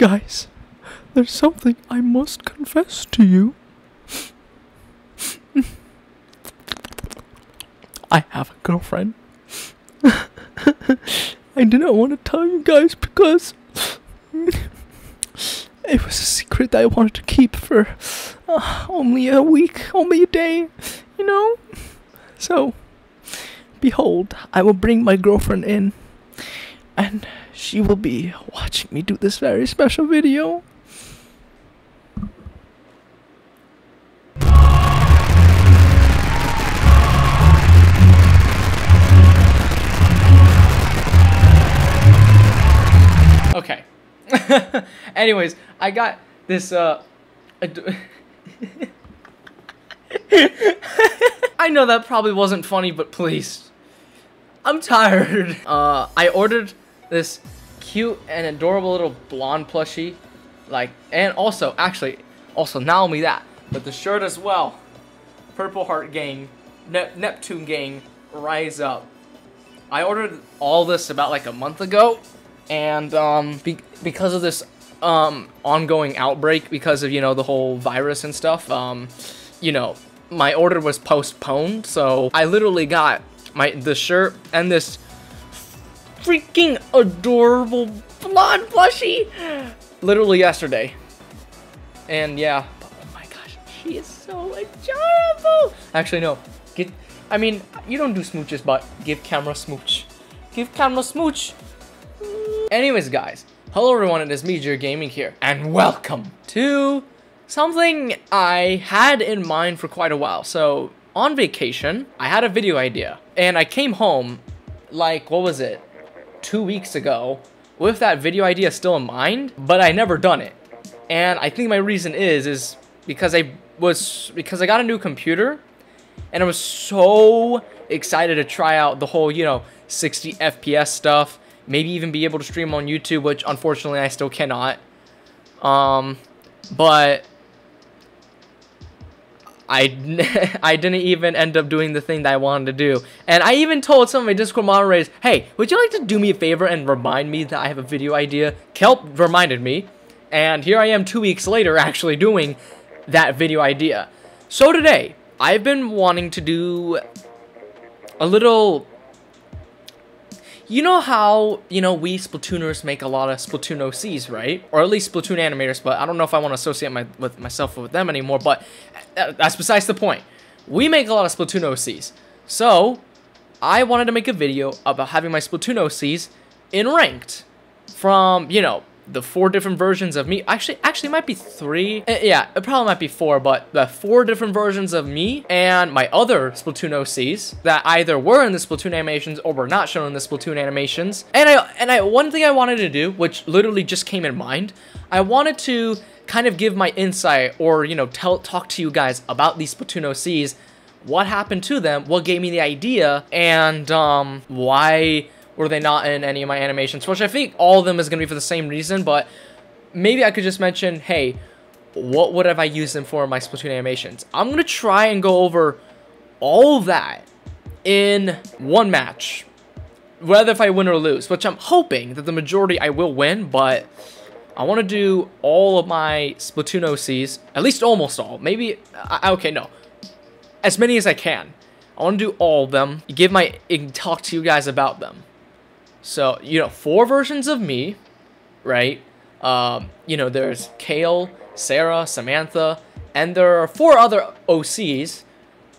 Guys, there's something I must confess to you. I have a girlfriend. I didn't want to tell you guys because it was a secret that I wanted to keep for uh, only a week, only a day, you know? So, behold, I will bring my girlfriend in, and she will be watching me do this very special video. Okay. Anyways, I got this uh I know that probably wasn't funny, but please. I'm tired. Uh I ordered this cute and adorable little blonde plushie. Like and also actually also not only that, but the shirt as well. Purple Heart Gang, ne- Neptune Gang, rise up. I ordered all this about like a month ago, and um, be- because of this um, ongoing outbreak, because of you know the whole virus and stuff, um, you know, my order was postponed. So I literally got my the shirt and this freaking adorable blonde plushie literally yesterday. And yeah, oh my gosh, she is so adorable. Actually, no, get. I mean, you don't do smooches, but give camera smooch. Give camera smooch. Anyways, guys, hello everyone, it is me, Jer Gaming here, and welcome to something I had in mind for quite a while. So, on vacation, I had a video idea, and I came home, like, what was it, two weeks ago, with that video idea still in mind, but I never done it. And I think my reason is, is because I was, because I got a new computer, and I was so excited to try out the whole, you know, 60 FPS stuff, maybe even be able to stream on YouTube, which unfortunately I still cannot. Um, but I, I didn't even end up doing the thing that I wanted to do. And I even told some of my Discord moderators, hey, would you like to do me a favor and remind me that I have a video idea? Kelp reminded me, and here I am two weeks later actually doing that video idea. So today, I've been wanting to do a little you know how, you know, we Splatooners make a lot of Splatoon OCs, right? Or at least Splatoon animators, but I don't know if I want to associate my, with myself with them anymore, but that's besides the point. We make a lot of Splatoon OCs. So, I wanted to make a video about having my Splatoon OCs in ranked. From, you know, the four different versions of me. Actually, actually might be three. Uh, yeah, it probably might be four, but the four different versions of me and my other Splatoon OCs that either were in the Splatoon animations or were not shown in the Splatoon animations. And I and I one thing I wanted to do, which literally just came in mind, I wanted to kind of give my insight or you know tell talk to you guys about these Splatoon OCs, what happened to them, what gave me the idea, and um why were they not in any of my animations, which I think all of them is going to be for the same reason, but maybe I could just mention, hey, what would have I used them for in my Splatoon animations? I'm going to try and go over all of that in one match, whether if I win or lose, which I'm hoping that the majority I will win, but I want to do all of my Splatoon OCs, at least almost all, maybe, okay, no, as many as I can. I want to do all of them, give my, talk to you guys about them. So, you know, four versions of me, right? Um, you know, there's Kale, Sarah, Samantha, and there are four other OCs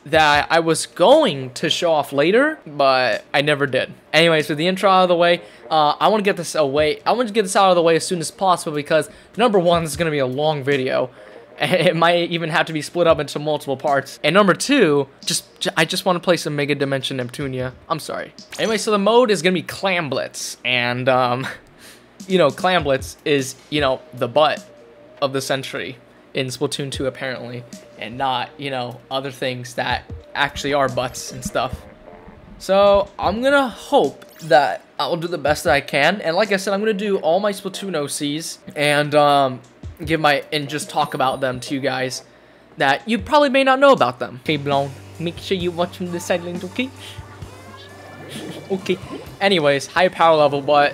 that I was going to show off later, but I never did. Anyways, with the intro out of the way, uh, I want to get this away. I want to get this out of the way as soon as possible because number one, this is going to be a long video. It might even have to be split up into multiple parts. And number two, just I just want to play some Mega Dimension Neptunia. I'm sorry. Anyway, so the mode is to be Clam Blitz. And, um, you know, Clam Blitz is, you know, the butt of the century in Splatoon 2 apparently. And not, you know, other things that actually are butts and stuff. So I'm to hope that I'll do the best that I can. And like I said, I'm to do all my Splatoon OCs. And, um, give my and just talk about them to you guys that you probably may not know about them. Okay, Blown, make sure you watch from the sidelines, okay? okay. Anyways, high power level, but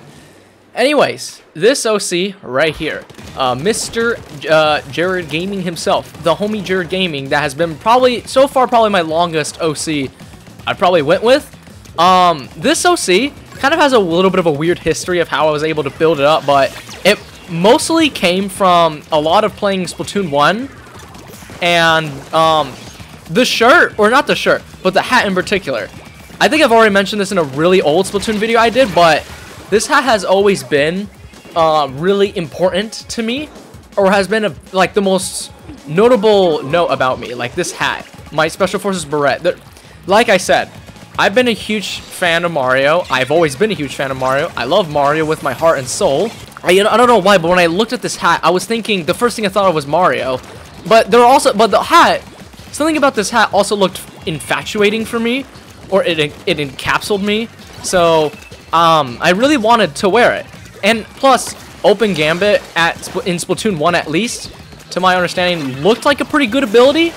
anyways, this OC right here. uh, Mr. Uh, Jared Gaming himself, the homie Jared Gaming, that has been probably so far probably my longest OC I probably went with. Um, this OC kind of has a little bit of a weird history of how I was able to build it up, but it mostly came from a lot of playing Splatoon 1 and um, the shirt, or not the shirt, but the hat in particular. I think I've already mentioned this in a really old Splatoon video I did, but this hat has always been uh, really important to me, or has been a, like the most notable note about me, like this hat, my Special Forces beret. The, like I said, I've been a huge fan of Mario. I've always been a huge fan of Mario. I love Mario with my heart and soul. I, I don't know why, but when I looked at this hat, I was thinking, the first thing I thought of was Mario. But there are also, but the hat, something about this hat also looked infatuating for me, or it, it encapsulated me. So, um, I really wanted to wear it. And plus, Open Gambit at in Splatoon 1 at least, to my understanding, looked like a pretty good ability.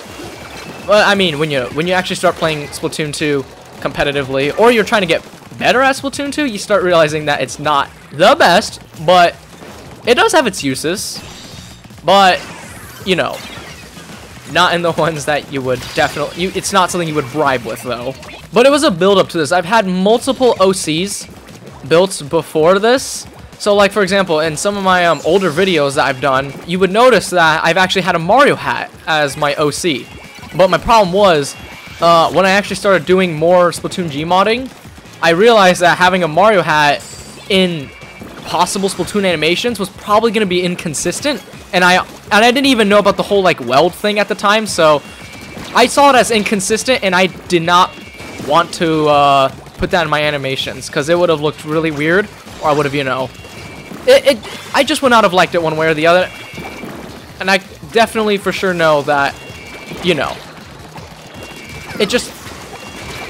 But I mean, when you when you actually start playing Splatoon 2 competitively, or you're trying to get better at Splatoon 2, you start realizing that it's not the best, but it does have its uses. But, you know, not in the ones that you would definitely... You, it's not something you would bribe with, though. But it was a build-up to this. I've had multiple OCs built before this, so like for example, in some of my um, older videos that I've done, you would notice that I've actually had a Mario hat as my OC. But my problem was, uh, when I actually started doing more Splatoon G modding, I realized that having a Mario hat in possible Splatoon animations was probably going to be inconsistent. And I and I didn't even know about the whole like weld thing at the time, so I saw it as inconsistent and I did not want to uh, put that in my animations because it would have looked really weird or I would have, you know, it, it, I just would not have liked it one way or the other. And I definitely for sure know that, you know, it just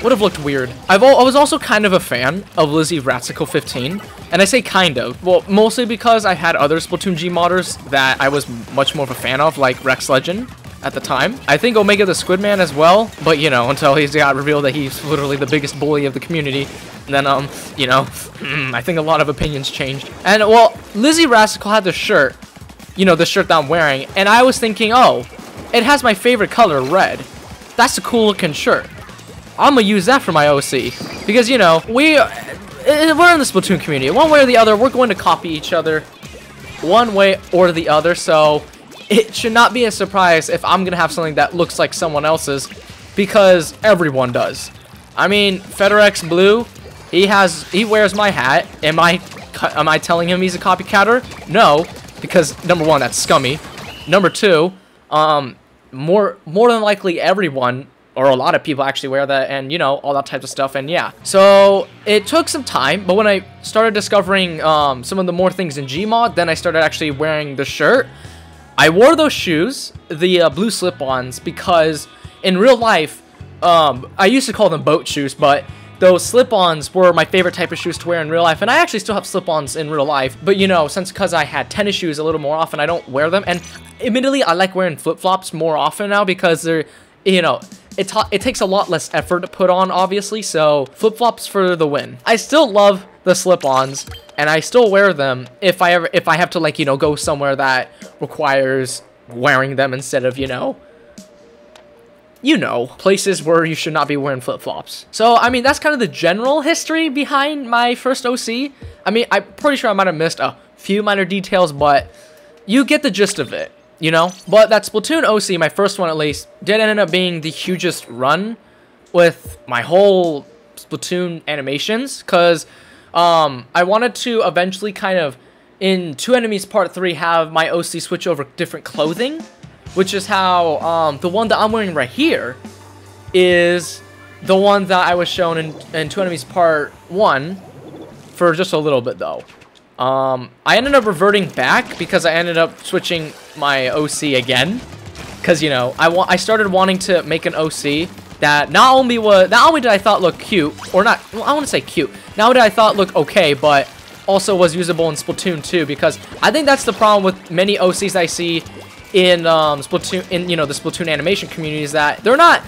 would have looked weird. I've I was also kind of a fan of Lizzie Ratsicle 15. And I say kind of. Well, mostly because I had other Splatoon G modders that I was much more of a fan of, like Rex Legend at the time. I think Omega the Squidman as well, but you know, until he got revealed that he's literally the biggest bully of the community, then, um, you know, I think a lot of opinions changed. And, well, Lizzie Rascal had the shirt, you know, the shirt that I'm wearing, and I was thinking, oh, it has my favorite color, red. That's a cool looking shirt. I'm gonna use that for my OC. Because, you know, we, uh, we're in the Splatoon community. One way or the other, we're going to copy each other. One way or the other, so it should not be a surprise if I'm gonna have something that looks like someone else's. Because everyone does. I mean, Federex Blue, he has, he wears my hat. Am I, am I telling him he's a copycatter? No, because number one, that's scummy. Number two, um, more, more than likely everyone or a lot of people actually wear that and you know all that type of stuff and yeah. So it took some time but when i started discovering um, some of the more things in gmod then i started actually wearing the shirt. I wore those shoes the uh, blue slip-ons because in real life um, i used to call them boat shoes but those slip-ons were my favorite type of shoes to wear in real life and i actually still have slip-ons in real life but you know since because i had tennis shoes a little more often i don't wear them and admittedly i like wearing flip-flops more often now because they're you know it, it takes a lot less effort to put on, obviously, so flip-flops for the win. I still love the slip-ons, and I still wear them if I ever if I have to, like, you know, go somewhere that requires wearing them instead of, you know, you know, places where you should not be wearing flip-flops. So, I mean, that's kind of the general history behind my first OC. I mean, I'm pretty sure I might have missed a few minor details, but you get the gist of it you know? But that Splatoon OC, my first one at least, did end up being the hugest run with my whole Splatoon animations, because um, I wanted to eventually kind of, in Two Enemies Part 3, have my OC switch over different clothing, which is how um, the one that I'm wearing right here is the one that I was shown in, in Two Enemies Part 1 for just a little bit, though. Um, I ended up reverting back because I ended up switching my OC again. Because, you know, I, I started wanting to make an OC that not only was, not only did I thought look cute, or not, well, I want to say cute, not only did I thought look okay, but also was usable in Splatoon 2, because I think that's the problem with many OCs I see in um, Splatoon, in, you know, the Splatoon animation community is that they're not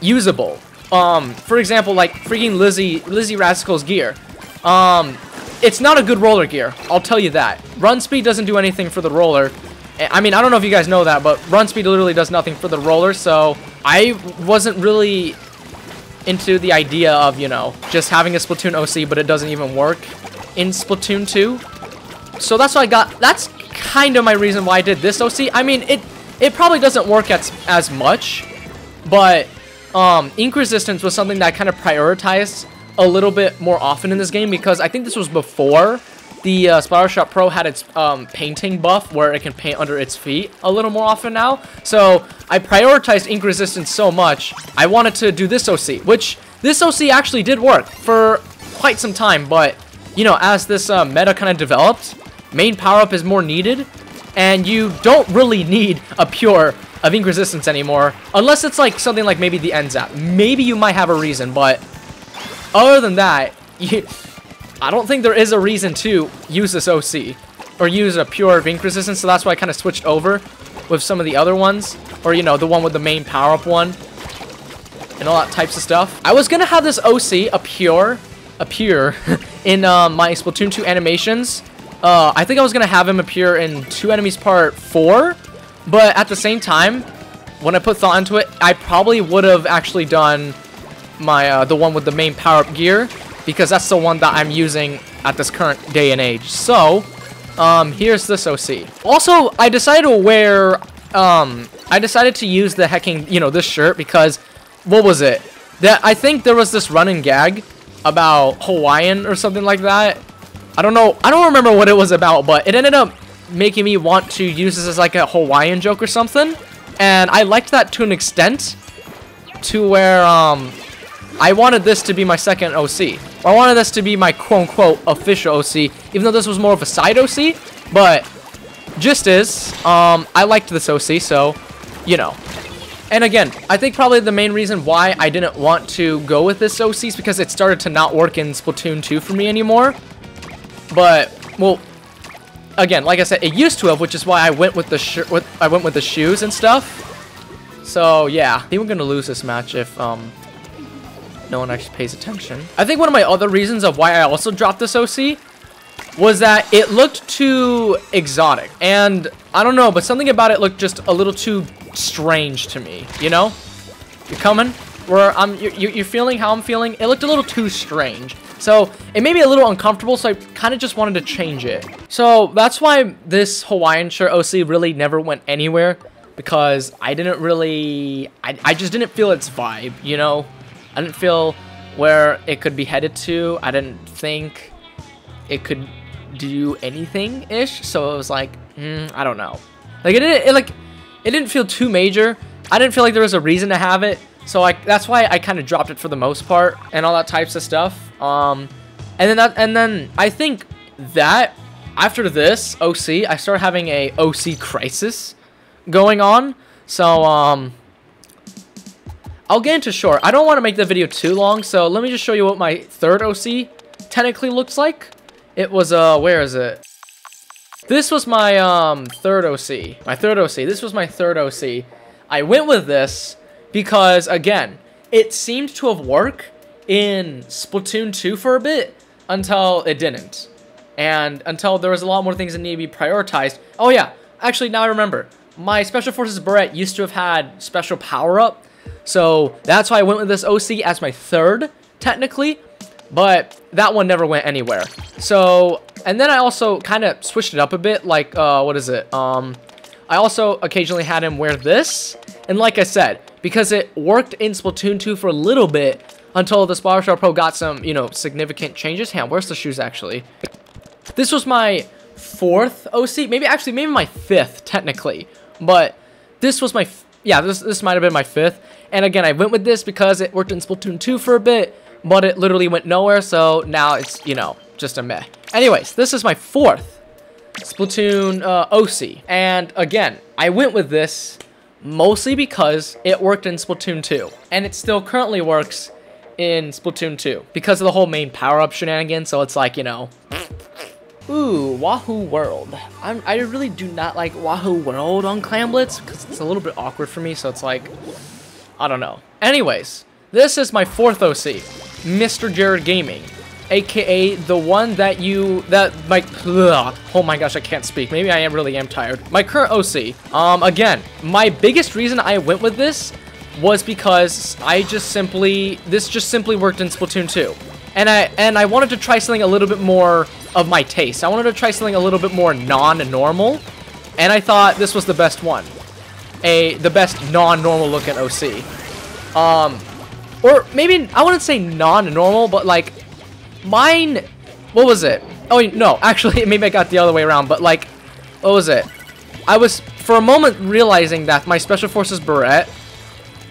usable. Um, for example, like freaking Lizzie, Lizzie Rascal's gear. Um, it's not a good roller gear. I'll tell you that. Run speed doesn't do anything for the roller. I mean, I don't know if you guys know that, but run speed literally does nothing for the roller, so I wasn't really into the idea of, you know, just having a Splatoon OC, but it doesn't even work in Splatoon 2. So that's why I got, that's kind of my reason why I did this OC. I mean, it it probably doesn't work as, as much, but um, ink resistance was something that I kind of prioritized a little bit more often in this game because I think this was before the uh, Splattershot Pro had its um, painting buff where it can paint under its feet a little more often now. So I prioritized ink resistance so much, I wanted to do this OC, which this OC actually did work for quite some time, but you know, as this uh, meta kind of developed, main power-up is more needed, and you don't really need a pure of ink resistance anymore, unless it's like something like maybe the NZAP. Maybe you might have a reason, but other than that, you, I don't think there is a reason to use this OC or use a pure Vink resistance, so that's why I kind of switched over with some of the other ones, or you know, the one with the main power-up one and all that types of stuff. I was gonna have this OC appear, appear in uh, my Splatoon 2 animations, uh, I think I was to have him appear in Two Enemies Part 4, but at the same time, when I put thought into it, I probably would have actually done my uh, the one with the main power-up gear, because that's the one that I'm using at this current day and age. So, um, here's this OC. Also, I decided to wear, um, I decided to use the hecking, you know, this shirt because, what was it? That I think there was this running gag about Hawaiian or something like that, I don't know. I don't remember what it was about, but it ended up making me want to use this as like a Hawaiian joke or something. And I liked that to an extent to where um, I wanted this to be my second OC. I wanted this to be my quote-unquote official OC, even though this was more of a side OC. But just as, um, I liked this OC, so, you know. And again, I think probably the main reason why I didn't want to go with this OC is because it started to not work in Splatoon 2 for me anymore. But, well, again, like I said, it used to have, which is why I went with the. With, I went with the shoes and stuff. So yeah, I think we're gonna lose this match if um no one actually pays attention. I think one of my other reasons of why I also dropped this OC was that it looked too exotic, and I don't know, but something about it looked just a little too strange to me. You know, you're coming where I'm. You're, you're feeling how I'm feeling. It looked a little too strange. So it made me a little uncomfortable, so I kind of just wanted to change it. So that's why this Hawaiian shirt OC really never went anywhere because I didn't really, I, I just didn't feel its vibe, you know? I didn't feel where it could be headed to. I didn't think it could do anything-ish, so it was like, mm, I don't know. Like, it, didn't, it, like, it didn't feel too major. I didn't feel like there was a reason to have it, so I, that's why I kind of dropped it for the most part and all that types of stuff. Um, and then that, and then I think that after this OC, I started having a OC crisis going on. So, um, I'll get into short. I don't want to make the video too long, so let me just show you what my third OC technically looks like. It was, uh, where is it? This was my, um, third OC. My third OC. This was my third OC. I went with this because, again, it seemed to have worked in Splatoon 2 for a bit until it didn't. And until there was a lot more things that needed to be prioritized. Oh yeah, actually now I remember. My Special Forces Beret used to have had special power up. So that's why I went with this OC as my third, technically. But that one never went anywhere. So, and then I also kind of switched it up a bit. Like, uh, what is it? Um, I also occasionally had him wear this. And like I said, because it worked in Splatoon 2 for a little bit, until the Splattershot Pro got some, you know, significant changes. Hang where's the shoes actually? This was my fourth OC, maybe actually, maybe my fifth technically, but this was my, yeah, this, this might have been my fifth. And again, I went with this because it worked in Splatoon 2 for a bit, but it literally went nowhere, so now it's, you know, just a meh. Anyways, this is my fourth Splatoon uh, OC, and again, I went with this mostly because it worked in Splatoon 2, and it still currently works in Splatoon 2 because of the whole main power-up shenanigan. So it's like, you know, ooh, Wahoo World. I'm, I really do not like Wahoo World on Clamblitz because it's a little bit awkward for me. So it's like, I don't know. Anyways, this is my fourth OC, Mr. Jared Gaming. aka the one that you that my ugh, oh my gosh I can't speak maybe I am really am tired my current OC um again my biggest reason I went with this was because I just simply this just simply worked in Splatoon 2 and I and I wanted to try something a little bit more of my taste I wanted to try something a little bit more non-normal and I thought this was the best one a the best non-normal looking OC um or maybe I wouldn't say non-normal but like Mine, what was it? Oh, no, actually, maybe I got the other way around, but like, what was it? I was, for a moment, realizing that my Special Forces beret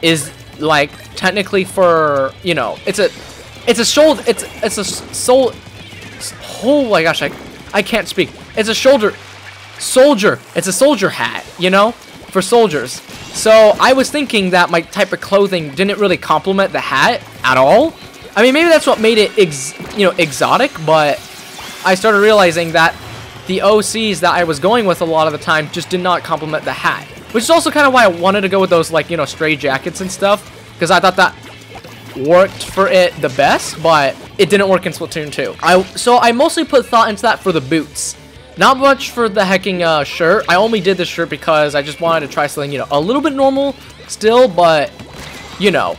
is, like, technically for, you know, it's a, it's a shoulder, it's, it's a soul, oh my gosh, I, I can't speak. It's a shoulder, soldier, it's a soldier hat, you know, for soldiers. So, I was thinking that my type of clothing didn't really complement the hat at all. I mean, maybe that's what made it, ex you know, exotic, but I started realizing that the OCs that I was going with a lot of the time just did not complement the hat. Which is also kind of why I wanted to go with those, like, you know, stray jackets and stuff. Because I thought that worked for it the best, but it didn't work in Splatoon 2. I, so I mostly put thought into that for the boots. Not much for the hecking uh, shirt. I only did this shirt because I just wanted to try something, you know, a little bit normal still, but, you know,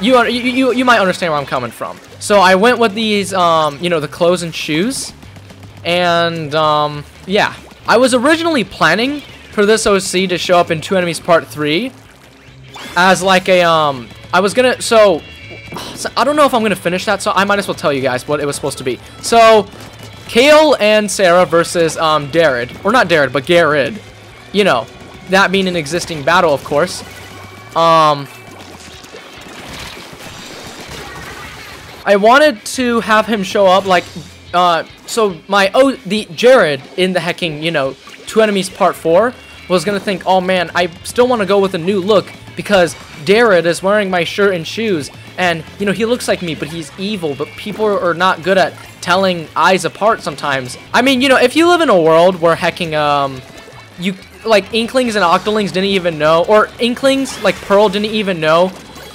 you, you you you might understand where I'm coming from. So I went with these, um, you know, the clothes and shoes, and um, yeah, I was originally planning for this OC to show up in Two Enemies Part Three as like a um, I was gonna so, so I don't know if I'm gonna finish that, so I might as well tell you guys what it was supposed to be. So, Kale and Sarah versus um Darid, or not Darid, but Garid. You know, that being an existing battle, of course. Um, I wanted to have him show up like, uh, so my, oh, the Jared in the hecking, you know, Two Enemies Part 4 was gonna think, oh man, I still want to go with a new look because Darid is wearing my shirt and shoes and, you know, he looks like me, but he's evil, but people are not good at telling eyes apart sometimes. I mean, you know, if you live in a world where hecking, um, you, like, Inklings and Octolings didn't even know, or Inklings, like Pearl, didn't even know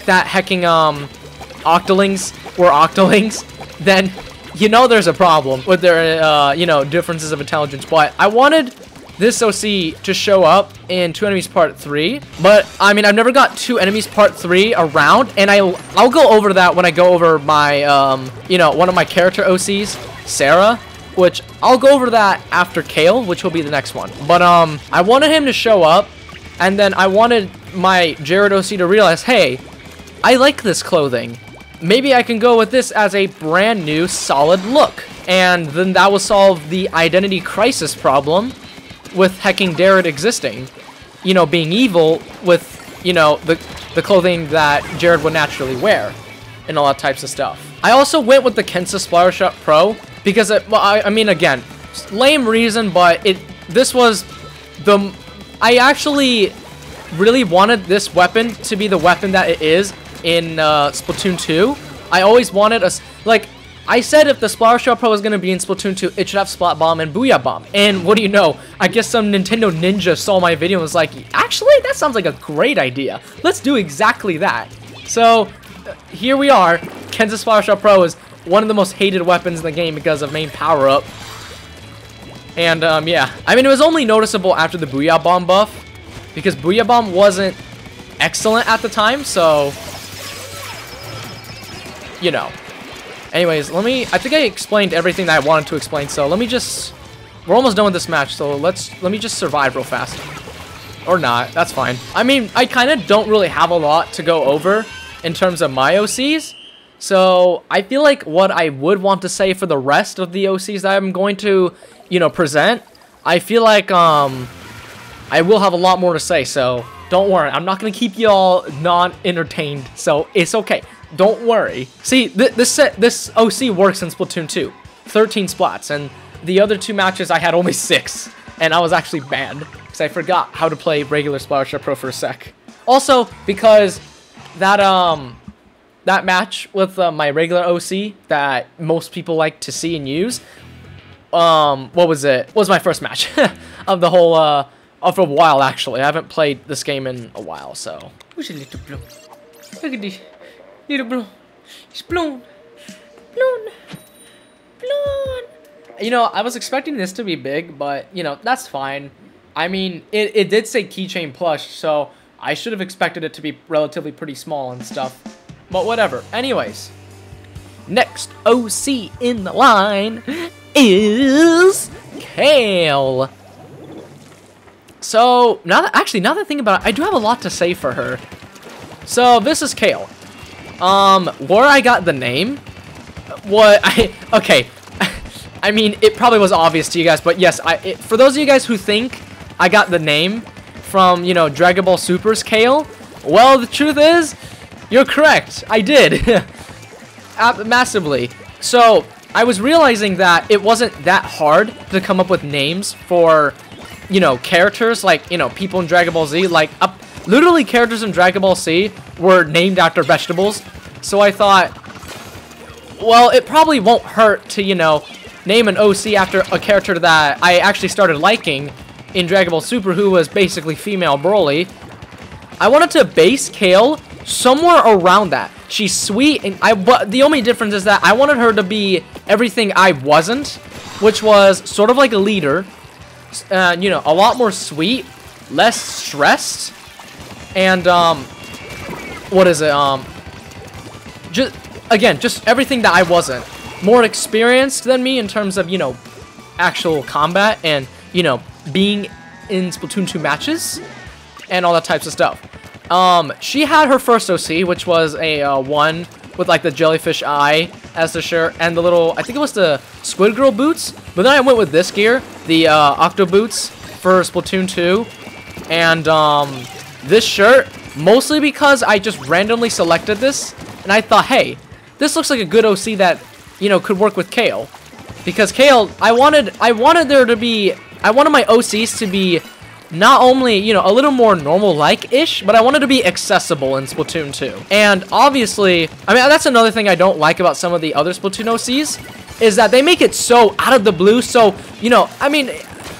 that hecking, um, Octolings were Octolings, then you know there's a problem with their, uh, you know, differences of intelligence. But I wanted this OC to show up in Two Enemies Part 3. But, I mean, I've never got Two Enemies Part 3 around. And I, I'll go over that when I go over my, um, you know, one of my character OCs, Sarah. Which, I'll go over that after Kale, which will be the next one. But, um, I wanted him to show up. And then I wanted my Jared OC to realize, hey, I like this clothing maybe I can go with this as a brand new solid look. And then that will solve the identity crisis problem with hecking Darid existing. You know, being evil with, you know, the, the clothing that Jared would naturally wear. And all that types of stuff. I also went with the Kensa Splattershot Pro because, it, well, I, I mean, again, lame reason, but it this was the... I actually really wanted this weapon to be the weapon that it is in uh, Splatoon 2. I always wanted a... Like, I said if the Splattershot Pro was going to be in Splatoon 2, it should have Splat Bomb and Booyah Bomb. And what do you know? I guess some Nintendo ninja saw my video and was like, actually, that sounds like a great idea. Let's do exactly that. So, uh, here we are. Kensa Splattershot Pro is one of the most hated weapons in the game because of main power-up. And, um, yeah. I mean, it was only noticeable after the Booyah Bomb buff. Because Booyah Bomb wasn't excellent at the time, so you know. Anyways, let me, I think I explained everything that I wanted to explain, so let me just, we're almost done with this match, so let's, let me just survive real fast. Or not, that's fine. I mean, I kind of don't really have a lot to go over in terms of my OCs, so I feel like what I would want to say for the rest of the OCs that I'm going to, you know, present, I feel like, um, I will have a lot more to say, so don't worry. I'm not going to keep you all non-entertained, so it's okay. Don't worry. See, th this set, this OC works in Splatoon 2. 13 splats, and the other two matches I had only six, and I was actually banned because I forgot how to play regular Splattershot Pro for a sec. Also, because that um that match with uh, my regular OC that most people like to see and use, um, what was it? was my first match of the whole uh of a while actually. I haven't played this game in a while, so. Who's a little bro? Look at this. Little bro. Sploon. Sploon. Sploon. You know, I was expecting this to be big, but, you know, that's fine. I mean, it, it did say keychain plush, so I should have expected it to be relatively pretty small and stuff. But whatever. Anyways. Next OC in the line is Kale. So, now that, actually, now that I think about it, I do have a lot to say for her. So, this is Kale. Um, where I got the name, what, I, okay, I mean, it probably was obvious to you guys, but yes, I, it, for those of you guys who think I got the name from, you know, Dragon Ball Super's Kale, well, the truth is, you're correct, I did, massively. So, I was realizing that it wasn't that hard to come up with names for you know, characters like, you know, people in Dragon Ball Z, like, uh, literally characters in Dragon Ball Z were named after vegetables. So I thought, well, it probably won't hurt to, you know, name an OC after a character that I actually started liking in Dragon Ball Super, who was basically female Broly. I wanted to base Kale somewhere around that. She's sweet, and I. But the only difference is that I wanted her to be everything I wasn't, which was sort of like a leader, uh, you know, a lot more sweet, less stressed, and, um, what is it, um, just, again, just everything that I wasn't. More experienced than me in terms of, you know, actual combat and, you know, being in Splatoon 2 matches and all that types of stuff. Um, she had her first OC, which was a, uh, one with like the jellyfish eye as the shirt and the little, I think it was the Squid Girl boots. But then I went with this gear, the uh, Octo boots for Splatoon 2. And um, this shirt, mostly because I just randomly selected this. And I thought, hey, this looks like a good OC that, you know, could work with Kale. Because Kale, I wanted, I wanted there to be, I wanted my OCs to be not only, you know, a little more normal-like-ish, but I wanted to be accessible in Splatoon 2. And obviously, I mean, that's another thing I don't like about some of the other Splatoon OCs, is that they make it so out of the blue, so, you know, I mean,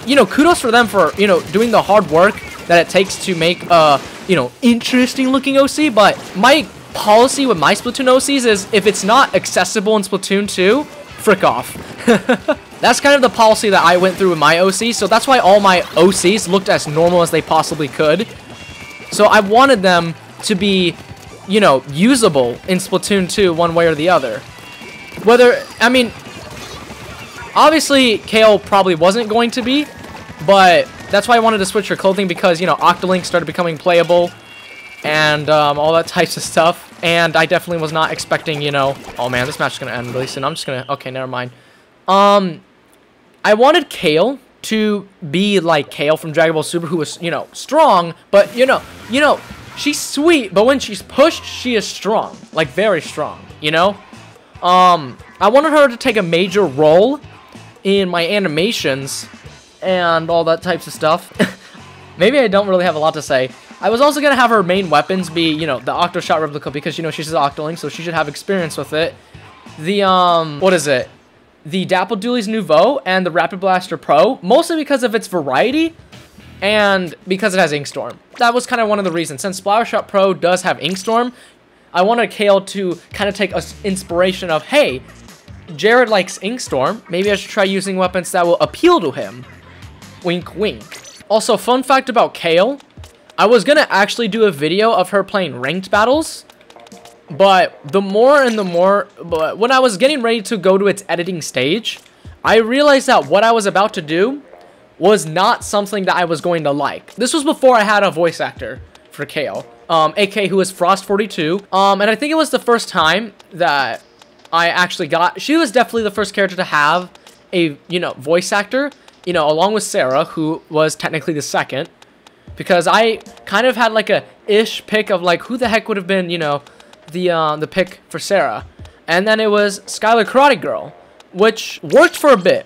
you know, kudos for them for, you know, doing the hard work that it takes to make, a, you know, interesting-looking OC, but my policy with my Splatoon OCs is if it's not accessible in Splatoon 2, frick off. That's kind of the policy that I went through with my OC, so that's why all my OCs looked as normal as they possibly could. So I wanted them to be, you know, usable in Splatoon 2 one way or the other. Whether, I mean, obviously Kale probably wasn't going to be, but that's why I wanted to switch her clothing because, you know, Octoling started becoming playable and um, all that types of stuff. And I definitely was not expecting, you know, oh man, this match is going to end really soon. I'm just going to, okay, never mind. Um, I wanted Kale to be like Kale from Dragon Ball Super, who was, you know, strong, but, you know, you know, she's sweet, but when she's pushed, she is strong. Like, very strong, you know? Um, I wanted her to take a major role in my animations and all that types of stuff. Maybe I don't really have a lot to say. I was also going to have her main weapons be, you know, the Octo Shot replica because, you know, she's an Octoling, so she should have experience with it. The, um, what is it? the Dapple Dualies Nouveau and the Rapid Blaster Pro, mostly because of its variety and because it has Inkstorm. That was kind of one of the reasons. Since Splattershot Pro does have Inkstorm, I wanted Kale to kind of take a inspiration of, hey, Jared likes Inkstorm. Maybe I should try using weapons that will appeal to him. Wink, wink. Also, fun fact about Kale. I was going to actually do a video of her playing ranked battles but the more and the more, but when I was getting ready to go to its editing stage, I realized that what I was about to do was not something that I was going to like. This was before I had a voice actor for Kale, um, AK who is Frost42. Um, and I think it was the first time that I actually got, she was definitely the first character to have a, you know, voice actor, you know, along with Sarah, who was technically the second. Because I kind of had like a ish pick of like, who the heck would have been, you know, the uh, the pick for Sarah. And then it was Skylar Karate Girl, which worked for a bit.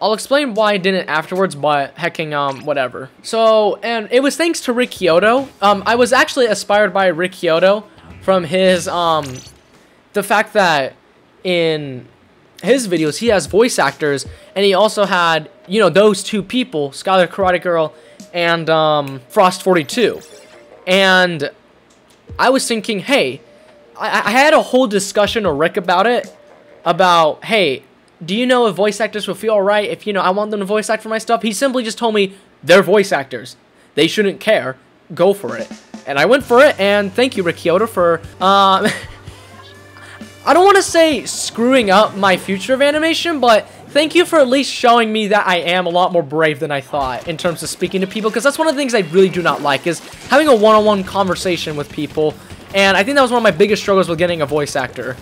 I'll explain why I didn't afterwards, but hecking, um, whatever. So, and it was thanks to Rick Kyoto. Um, I was actually inspired by Rick Kyoto from his, um, the fact that in his videos, he has voice actors, and he also had, you know, those two people, Skylar Karate Girl and, um, Frost42. And I was thinking, hey, I, I had a whole discussion with Rick about it. About, hey, do you know if voice actors will feel alright if, you know, I want them to voice act for my stuff? He simply just told me, they're voice actors. They shouldn't care. Go for it. And I went for it, and thank you, Rick Kyoto, for, uh, I don't want to say screwing up my future of animation, but thank you for at least showing me that I am a lot more brave than I thought in terms of speaking to people, because that's one of the things I really do not like, is having a one-on-one -on -one conversation with people, and I think that was one of my biggest struggles with getting a voice actor.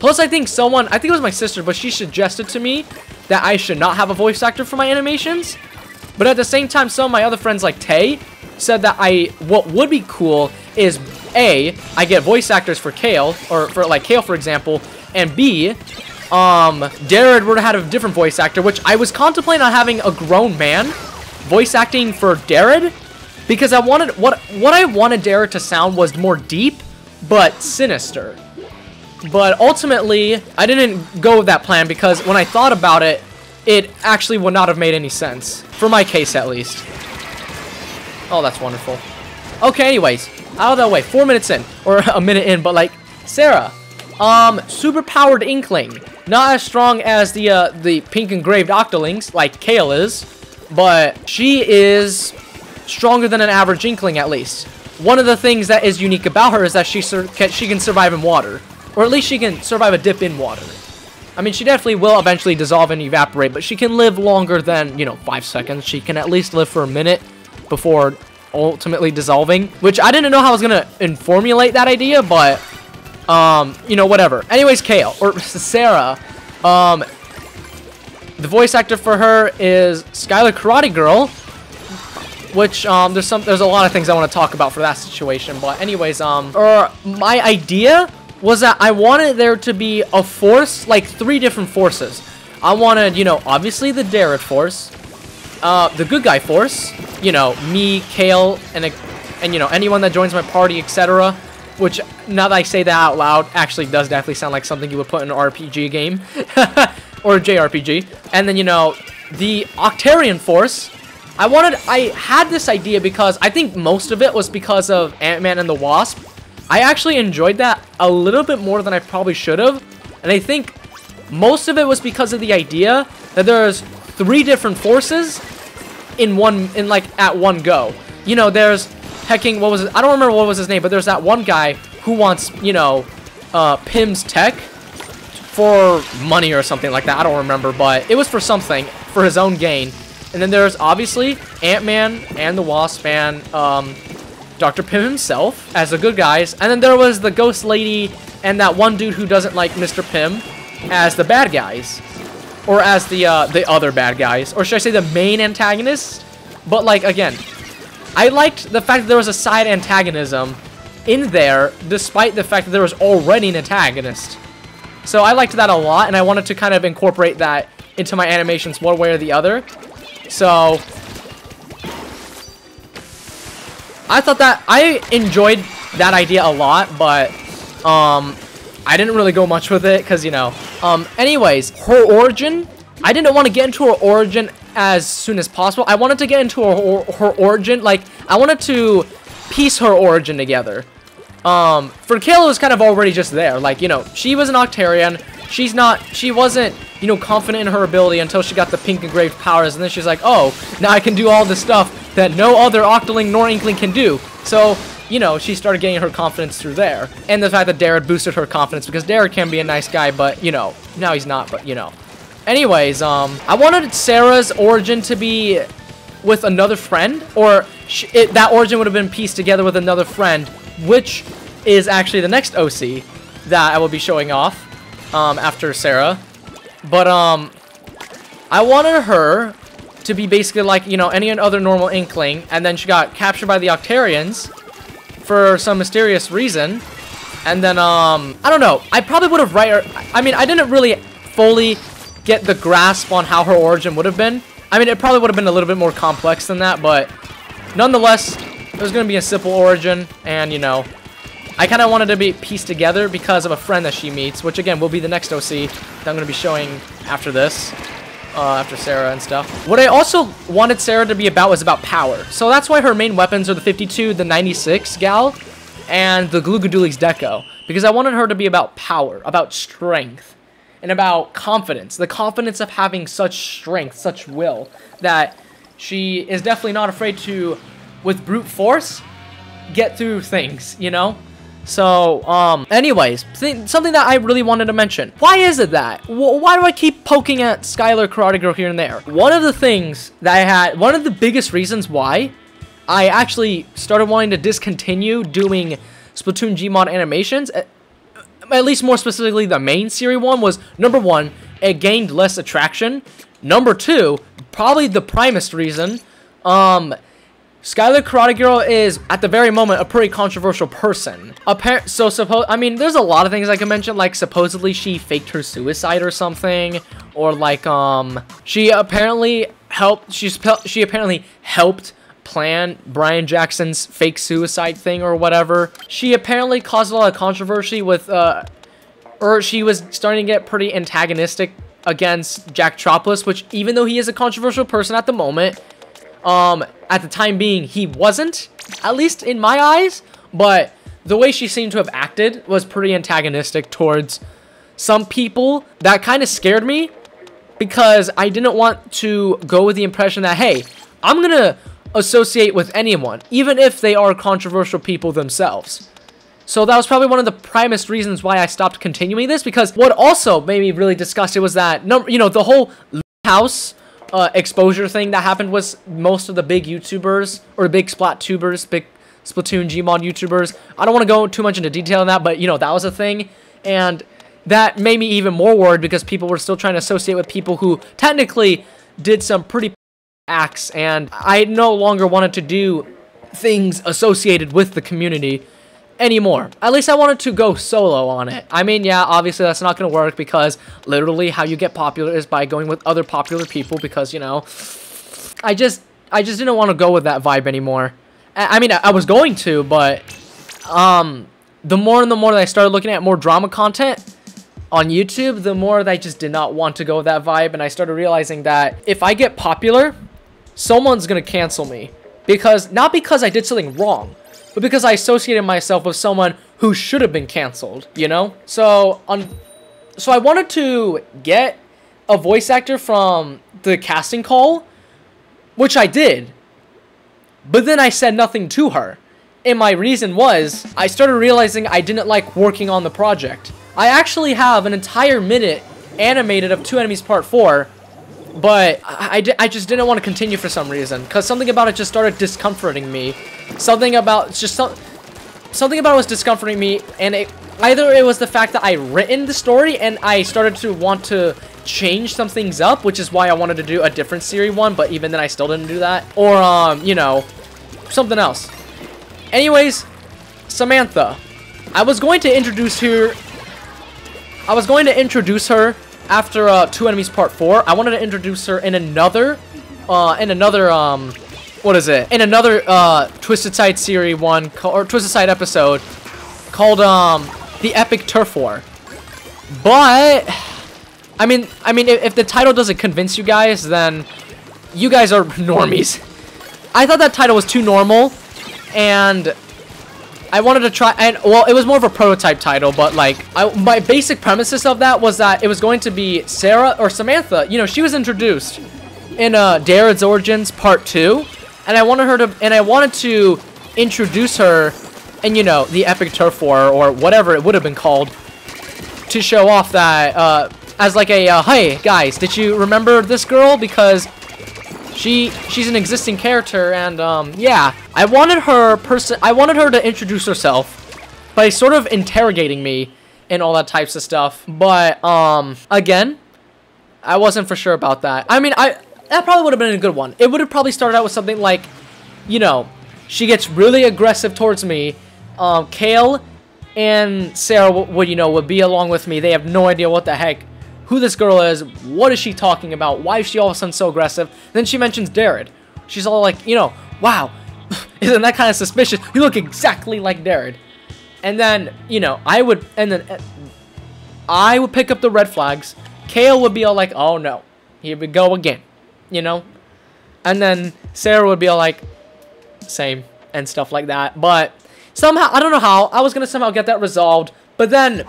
Plus, I think someone, I think it was my sister, but she suggested to me that I should not have a voice actor for my animations, but at the same time, some of my other friends, like Tay, said that I, what would be cool is A, I get voice actors for Kale, or for like Kale, for example, and B, um, would have had a different voice actor, which I was contemplating on having a grown man voice acting for Darrett, because I wanted, what, what I wanted Darrett to sound was more deep, but sinister. But ultimately, I didn't go with that plan because when I thought about it, it actually would not have made any sense. For my case, at least. Oh, that's wonderful. Okay, anyways, out of that way. Four minutes in, or a minute in, but like, Sarah, um, super-powered Inkling. Not as strong as the, uh, the pink engraved Octolings, like Kale is, but she is stronger than an average Inkling, at least. One of the things that is unique about her is that she, she can survive in water. Or at least she can survive a dip in water. I mean, she definitely will eventually dissolve and evaporate, but she can live longer than, you know, five seconds. She can at least live for a minute before ultimately dissolving, which I didn't know how I was going to formulate that idea, but, um, you know, whatever. Anyways, Kale, or Sarah, um, the voice actor for her is Skylar Karate Girl, which, um, there's some, there's a lot of things I want to talk about for that situation, but anyways, um, or my idea was that I wanted there to be a force, like three different forces. I wanted, you know, obviously the Darrett force, uh, the good guy force, you know, me, Kale, and, and you know, anyone that joins my party, etc. Which, now that I say that out loud, actually does definitely sound like something you would put in an RPG game. or a JRPG. And then, you know, the Octarian force, I wanted, I had this idea because I think most of it was because of Ant-Man and the Wasp. I actually enjoyed that a little bit more than I probably should have. And I think most of it was because of the idea that there's three different forces in one, in like, at one go. You know, there's hecking, what was it? I don't remember what was his name, but there's that one guy who wants, you know, uh, Pym's tech for money or something like that. I don't remember, but it was for something, for his own gain. And then there's obviously Ant-Man and the Wasp and um, Dr. Pym himself as the good guys. And then there was the ghost lady and that one dude who doesn't like Mr. Pym as the bad guys. Or as the, uh, the other bad guys. Or should I say the main antagonist? But, like, again, I liked the fact that there was a side antagonism in there, despite the fact that there was already an antagonist. So I liked that a lot, and I wanted to kind of incorporate that into my animations one way or the other. So, I thought that, I enjoyed that idea a lot, but, um, I didn't really go much with it, because, you know, um, anyways, her origin, I didn't want to get into her origin as soon as possible. I wanted to get into her, her origin, like, I wanted to piece her origin together. Um, for Kayla was kind of already just there, like, you know, she was an Octarian, she's not, she wasn't, you know, confident in her ability until she got the pink engraved powers, and then she's like, oh, now I can do all this stuff that no other Octoling nor Inkling can do. So, you know, she started getting her confidence through there. And the fact that Darrett boosted her confidence, because Darrett can be a nice guy, but, you know, now he's not, but, you know. Anyways, um, I wanted Sarah's origin to be with another friend, or it, that origin would have been pieced together with another friend, which is actually the next OC that I will be showing off um, after Sarah. But um, I wanted her to be basically like, you know, any other normal Inkling, and then she got captured by the Octarians for some mysterious reason. And then, um, I don't know. I probably would have right. I mean, I didn't really fully get the grasp on how her origin would have been. I mean, it probably would have been a little bit more complex than that, but nonetheless, there's going to be a simple origin, and, you know, I kind of wanted to be pieced together because of a friend that she meets, which, again, will be the next OC that I'm going to be showing after this, uh, after Sarah and stuff. What I also wanted Sarah to be about was about power. So that's why her main weapons are the 52, the 96 gal, and the Glooga Dualies Deco because I wanted her to be about power, about strength, and about confidence. The confidence of having such strength, such will, that she is definitely not afraid to, with brute force, get through things, you know? So, um, anyways, th something that I really wanted to mention. Why is it that? W why do I keep poking at Skylar Karate Girl here and there? One of the things that I had, one of the biggest reasons why I actually started wanting to discontinue doing Splatoon Gmod animations, at, at least more specifically the main series one, was number one, it gained less attraction. Number two, probably the primest reason, um, Skylar Karate Girl is, at the very moment, a pretty controversial person. Appar so, suppose I mean, there's a lot of things I can mention, like, supposedly she faked her suicide or something, or, like, um, she apparently helped, she's, she apparently helped plan Brian Jackson's fake suicide thing or whatever. She apparently caused a lot of controversy with, uh, or she was starting to get pretty antagonistic against Jack Tropoulos, which even though he is a controversial person at the moment, um, at the time being, he wasn't, at least in my eyes, but the way she seemed to have acted was pretty antagonistic towards some people. That kind of scared me because I didn't want to go with the impression that, hey, I'm going to associate with anyone, even if they are controversial people themselves. So that was probably one of the primest reasons why I stopped continuing this because what also made me really disgusted was that, you know, the whole house uh, exposure thing that happened was most of the big YouTubers or big Splat tubers, big Splatoon Gmod YouTubers. I don't want to go too much into detail on that, but you know that was a thing, and that made me even more worried because people were still trying to associate with people who technically did some pretty acts, and I no longer wanted to do things associated with the community anymore. At least I wanted to go solo on it. I mean, yeah, obviously that's not going to work because literally how you get popular is by going with other popular people because, you know, I just, I just didn't want to go with that vibe anymore. I, I mean, I, I was going to, but, um, the more and the more that I started looking at more drama content on YouTube, the more that I just did not want to go with that vibe, and I started realizing that if I get popular, someone's going to cancel me. Because, not because I did something wrong, but because I associated myself with someone who should have been canceled, you know? So, on, so I wanted to get a voice actor from the casting call, which I did. But then I said nothing to her. And my reason was, I started realizing I didn't like working on the project. I actually have an entire minute animated of Two Enemies Part 4, but I, I, I just didn't want to continue for some reason, because something about it just started discomforting me Something about just some something about it was discomforting me, and it either it was the fact that I written the story and I started to want to change some things up, which is why I wanted to do a different series one, but even then I still didn't do that, or um, you know, something else. Anyways, Samantha, I was going to introduce her. I was going to introduce her after uh, Two Enemies Part Four. I wanted to introduce her in another, uh, in another um what is it? In another uh, Twisted Side series one or Twisted Side episode called um the Epic Turf War. But I mean, I mean, if, if the title doesn't convince you guys, then you guys are normies. I thought that title was too normal, and I wanted to try, and well, it was more of a prototype title, but like, I, my basic premises of that was that it was going to be Sarah or Samantha. You know, she was introduced in uh, Darren's Origins Part Two, and I wanted her to, and I wanted to introduce her and you know, the Epic Turf War, or whatever it would have been called, to show off that, uh, as like a, uh, hey, guys, did you remember this girl? Because she, she's an existing character, and, um, yeah. I wanted her person, I wanted her to introduce herself by sort of interrogating me and all that types of stuff. But, um, again, I wasn't for sure about that. I mean, I, that probably would have been a good one. It would have probably started out with something like, you know, she gets really aggressive towards me. Um, Kale and Sarah would, you know, would be along with me. They have no idea what the heck, who this girl is, what is she talking about, why is she all of a sudden so aggressive. Then she mentions Darren. She's all like, you know, wow, isn't that kind of suspicious? You look exactly like Darren. And then, you know, I would, and then I would pick up the red flags. Kale would be all like, oh no, here we go again you know? And then Sarah would be all like, same, and stuff like that. But somehow, I don't know how, I was gonna somehow get that resolved, but then,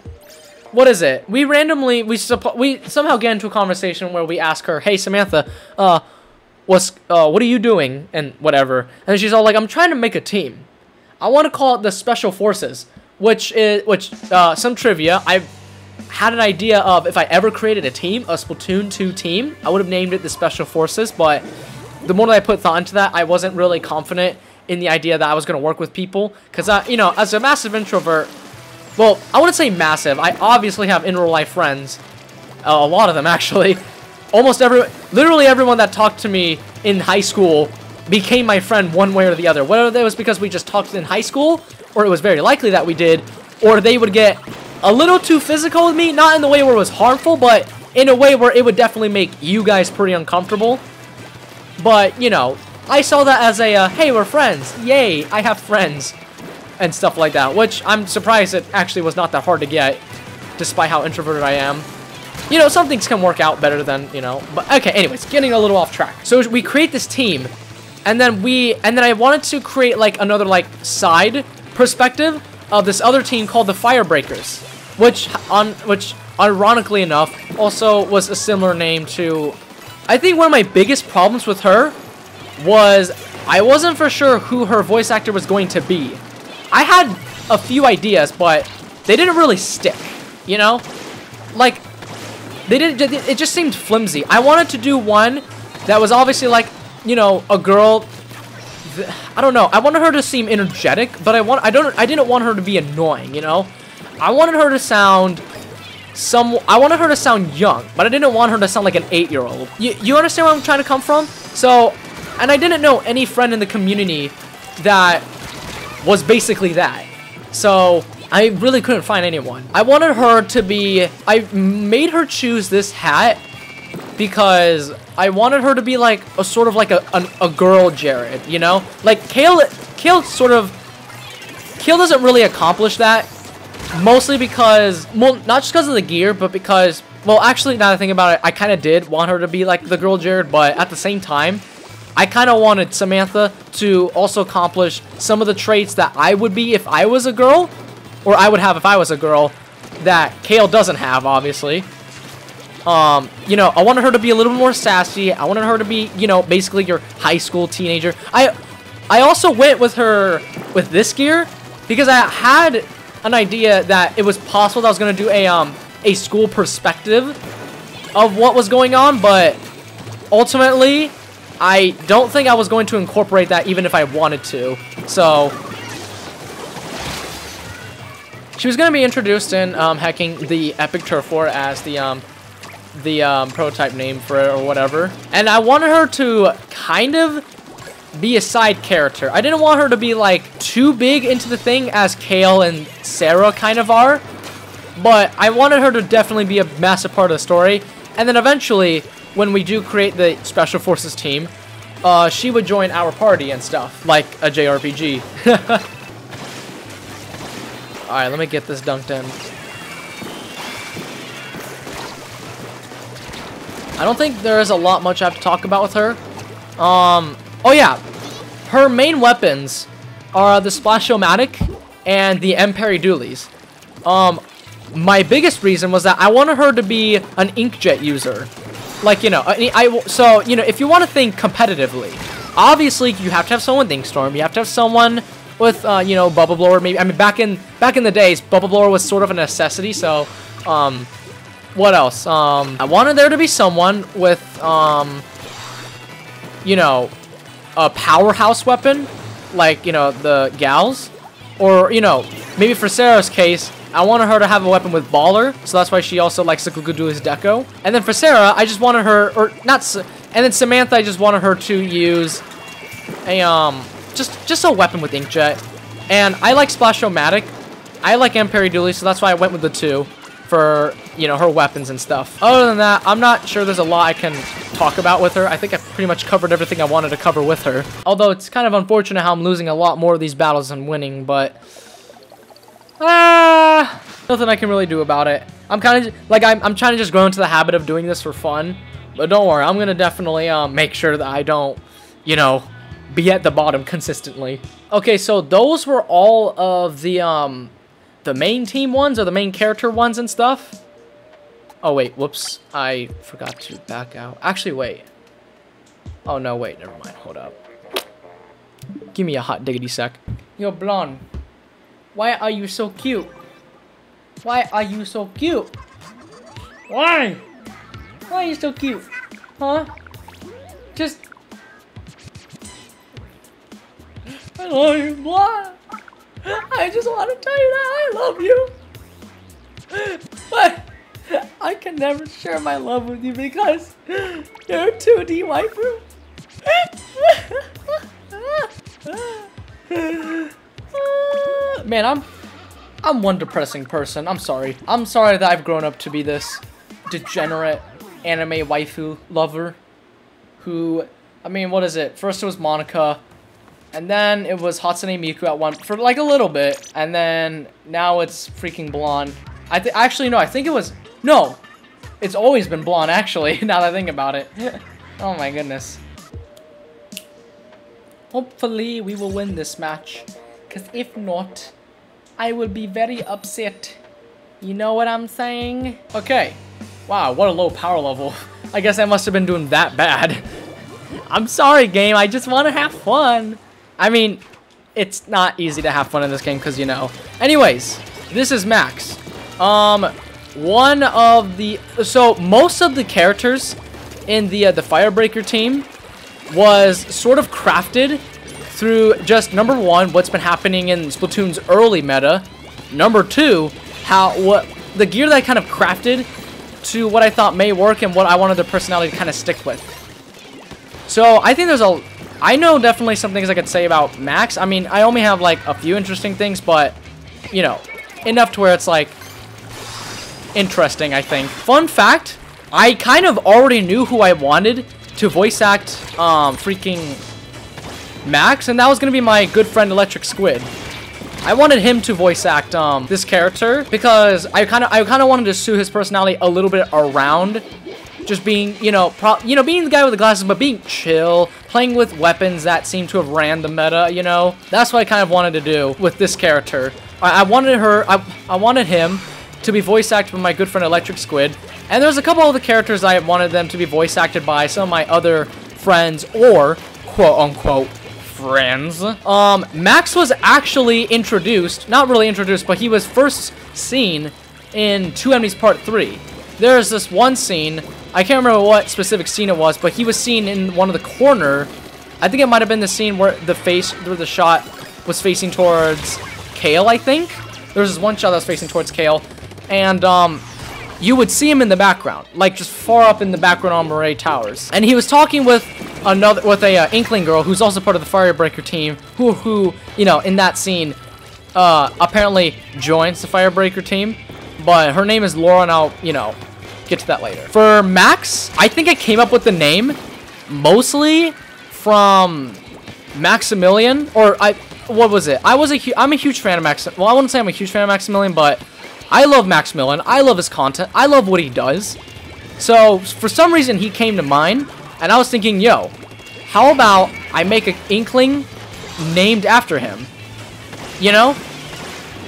what is it? We randomly, we we somehow get into a conversation where we ask her, hey, Samantha, uh, what's, uh, what are you doing? And whatever. And she's all like, I'm trying to make a team. I want to call it the Special Forces, which is, which, uh, some trivia, I had an idea of if I ever created a team, a Splatoon 2 team, I would have named it the Special Forces, but the more that I put thought into that, I wasn't really confident in the idea that I was going to work with people. Because, you know, as a massive introvert, well, I wouldn't say massive. I obviously have in real life friends. Uh, a lot of them, actually. Almost every, literally everyone that talked to me in high school became my friend one way or the other. Whether it was because we just talked in high school, or it was very likely that we did, or they would get a little too physical with me. Not in the way where it was harmful, but in a way where it would definitely make you guys pretty uncomfortable. But, you know, I saw that as a, uh, hey, we're friends. Yay, I have friends. And stuff like that, which I'm surprised it actually was not that hard to get, despite how introverted I am. You know, some things can work out better than, you know, but okay, anyways, getting a little off track. So we create this team, and then we, and then I wanted to create, like, another, like, side perspective of this other team called the Firebreakers, which, on, which, ironically enough, also was a similar name to, I think one of my biggest problems with her was I wasn't for sure who her voice actor was going to be. I had a few ideas, but they didn't really stick, you know? Like, they didn't, it just seemed flimsy. I wanted to do one that was obviously like, you know, a girl, I don't know, I wanted her to seem energetic, but I want, I don't, I didn't want her to be annoying, you know? I wanted her to sound some, I wanted her to sound young, but I didn't want her to sound like an eight-year-old. You, you understand where I'm trying to come from? So, and I didn't know any friend in the community that was basically that. So I really couldn't find anyone. I wanted her to be, I made her choose this hat because I wanted her to be like a sort of like a, a, a girl Jared, you know? Like Kale, Kale sort of, Kale doesn't really accomplish that. Mostly because, well, not just because of the gear, but because, well, actually, now that I think about it, I kind of did want her to be like the girl Jared, but at the same time, I kind of wanted Samantha to also accomplish some of the traits that I would be if I was a girl, or I would have if I was a girl, that Kale doesn't have, obviously. Um, you know, I wanted her to be a little more sassy. I wanted her to be, you know, basically your high school teenager. I, I also went with her with this gear because I had an idea that it was possible that I was going to do a, um, a school perspective of what was going on, but ultimately, I don't think I was going to incorporate that even if I wanted to. So, she was going to be introduced in um, hacking the Epic Turf War as the um, the um, prototype name for it or whatever. And I wanted her to kind of be a side character. I didn't want her to be like too big into the thing as Kale and Sarah kind of are. But I wanted her to definitely be a massive part of the story. And then eventually, when we do create the Special Forces team, uh, she would join our party and stuff, like a JRPG. Alright, let me get this dunked in. I don't think there is a lot much I have to talk about with her. Um, oh yeah, her main weapons are the Splashomatic and the Enperry Dualies. Um, my biggest reason was that I wanted her to be an inkjet user. Like, you know, I, I so, you know, if you want to think competitively, obviously you have to have someone with Inkstorm, you have to have someone with, uh, you know, Bubble Blower, maybe, I mean, back in, back in the days, Bubble Blower was sort of a necessity, so, um, what else? Um, I wanted there to be someone with, um, you know, a powerhouse weapon, like, you know, the gals, or, you know, maybe for Sarah's case, I wanted her to have a weapon with Baller, so that's why she also likes Cyclical Duelist Deco. And then for Sarah, I just wanted her, or not, and then Samantha, I just wanted her to use a, um, just, just a weapon with Inkjet. And I like Splash-O-Matic. I like Enperry so that's why I went with the two for, you know, her weapons and stuff. Other than that, I'm not sure there's a lot I can talk about with her. I think I pretty much covered everything I wanted to cover with her. Although it's kind of unfortunate how I'm losing a lot more of these battles than winning, but Ah, nothing I can really do about it. I'm kind of, like, I'm, I'm trying to just grow into the habit of doing this for fun. But don't worry, I'm going to definitely um, make sure that I don't, you know, be at the bottom consistently. Okay, so those were all of the um the main team ones or the main character ones and stuff. Oh wait, whoops. I forgot to back out. Actually, wait. Oh no, wait, never mind. Hold up. Give me a hot diggity sec. Yo, blonde. Why are you so cute? Why are you so cute? Why? Why are you so cute? Huh? Just... I love you, blonde. I just want to tell you that I love you. But I can never share my love with you because you're a 2D waifu. Man, I'm I'm one depressing person. I'm sorry. I'm sorry that I've grown up to be this degenerate anime waifu lover who I mean, what is it? First it was Monika, and then it was Hatsune Miku at one for like a little bit, and then now it's freaking blonde. I th actually no, I think it was no. It's always been blonde actually, now that I think about it. oh my goodness. Hopefully we will win this match. Cause if not, I will be very upset. You know what I'm saying? Okay. Wow, what a low power level. I guess I must have been doing that bad. I'm sorry, game. I just want to have fun. I mean, it's not easy to have fun in this game because, you know. Anyways, this is Max. Um, one of the... So, most of the characters in the, uh, the Firebreaker team was sort of crafted through just, number one, what's been happening in Splatoon's early meta. Number two, how what the gear that I kind of crafted to what I thought may work and what I wanted the personality to kind of stick with. So, I think there's a I know definitely some things I could say about Max. I mean, I only have like a few interesting things, but you know, enough to where it's like interesting, I think. Fun fact, I kind of already knew who I wanted to voice act um, freaking Max, and that was to be my good friend Electric Squid. I wanted him to voice act um, this character because I kind of I kind of wanted to sue his personality a little bit around just being, you know, you know, being the guy with the glasses, but being chill, playing with weapons that seem to have ran the meta, you know? That's what I kind of wanted to do with this character. I, I wanted her, I, I wanted him to be voice acted by my good friend Electric Squid, and there's a couple of the characters I wanted them to be voice acted by some of my other friends or quote-unquote friends. Um, Max was actually introduced, not really introduced, but he was first seen in Two Enemies Part 3. There's this one scene I can't remember what specific scene it was, but he was seen in one of the corner. I think it might have been the scene where the face, where the shot was facing towards Kale, I think. There was this one shot that was facing towards Kale, and um, you would see him in the background, like just far up in the background on Moray Towers. And he was talking with another, with a uh, Inkling girl who's also part of the Firebreaker team, who, who, you know, in that scene, uh, apparently joins the Firebreaker team. But her name is Laura, and I'll, you know, get to that later. For Max, I think I came up with the name mostly from Maximilian, or I, what was it? I was a, I'm a huge fan of Max. Well, I wouldn't say I'm a huge fan of Maximilian, but I love Maximilian. I love his content. I love what he does. So for some reason, he came to mind, and I was thinking, yo, how about I make an Inkling named after him? You know?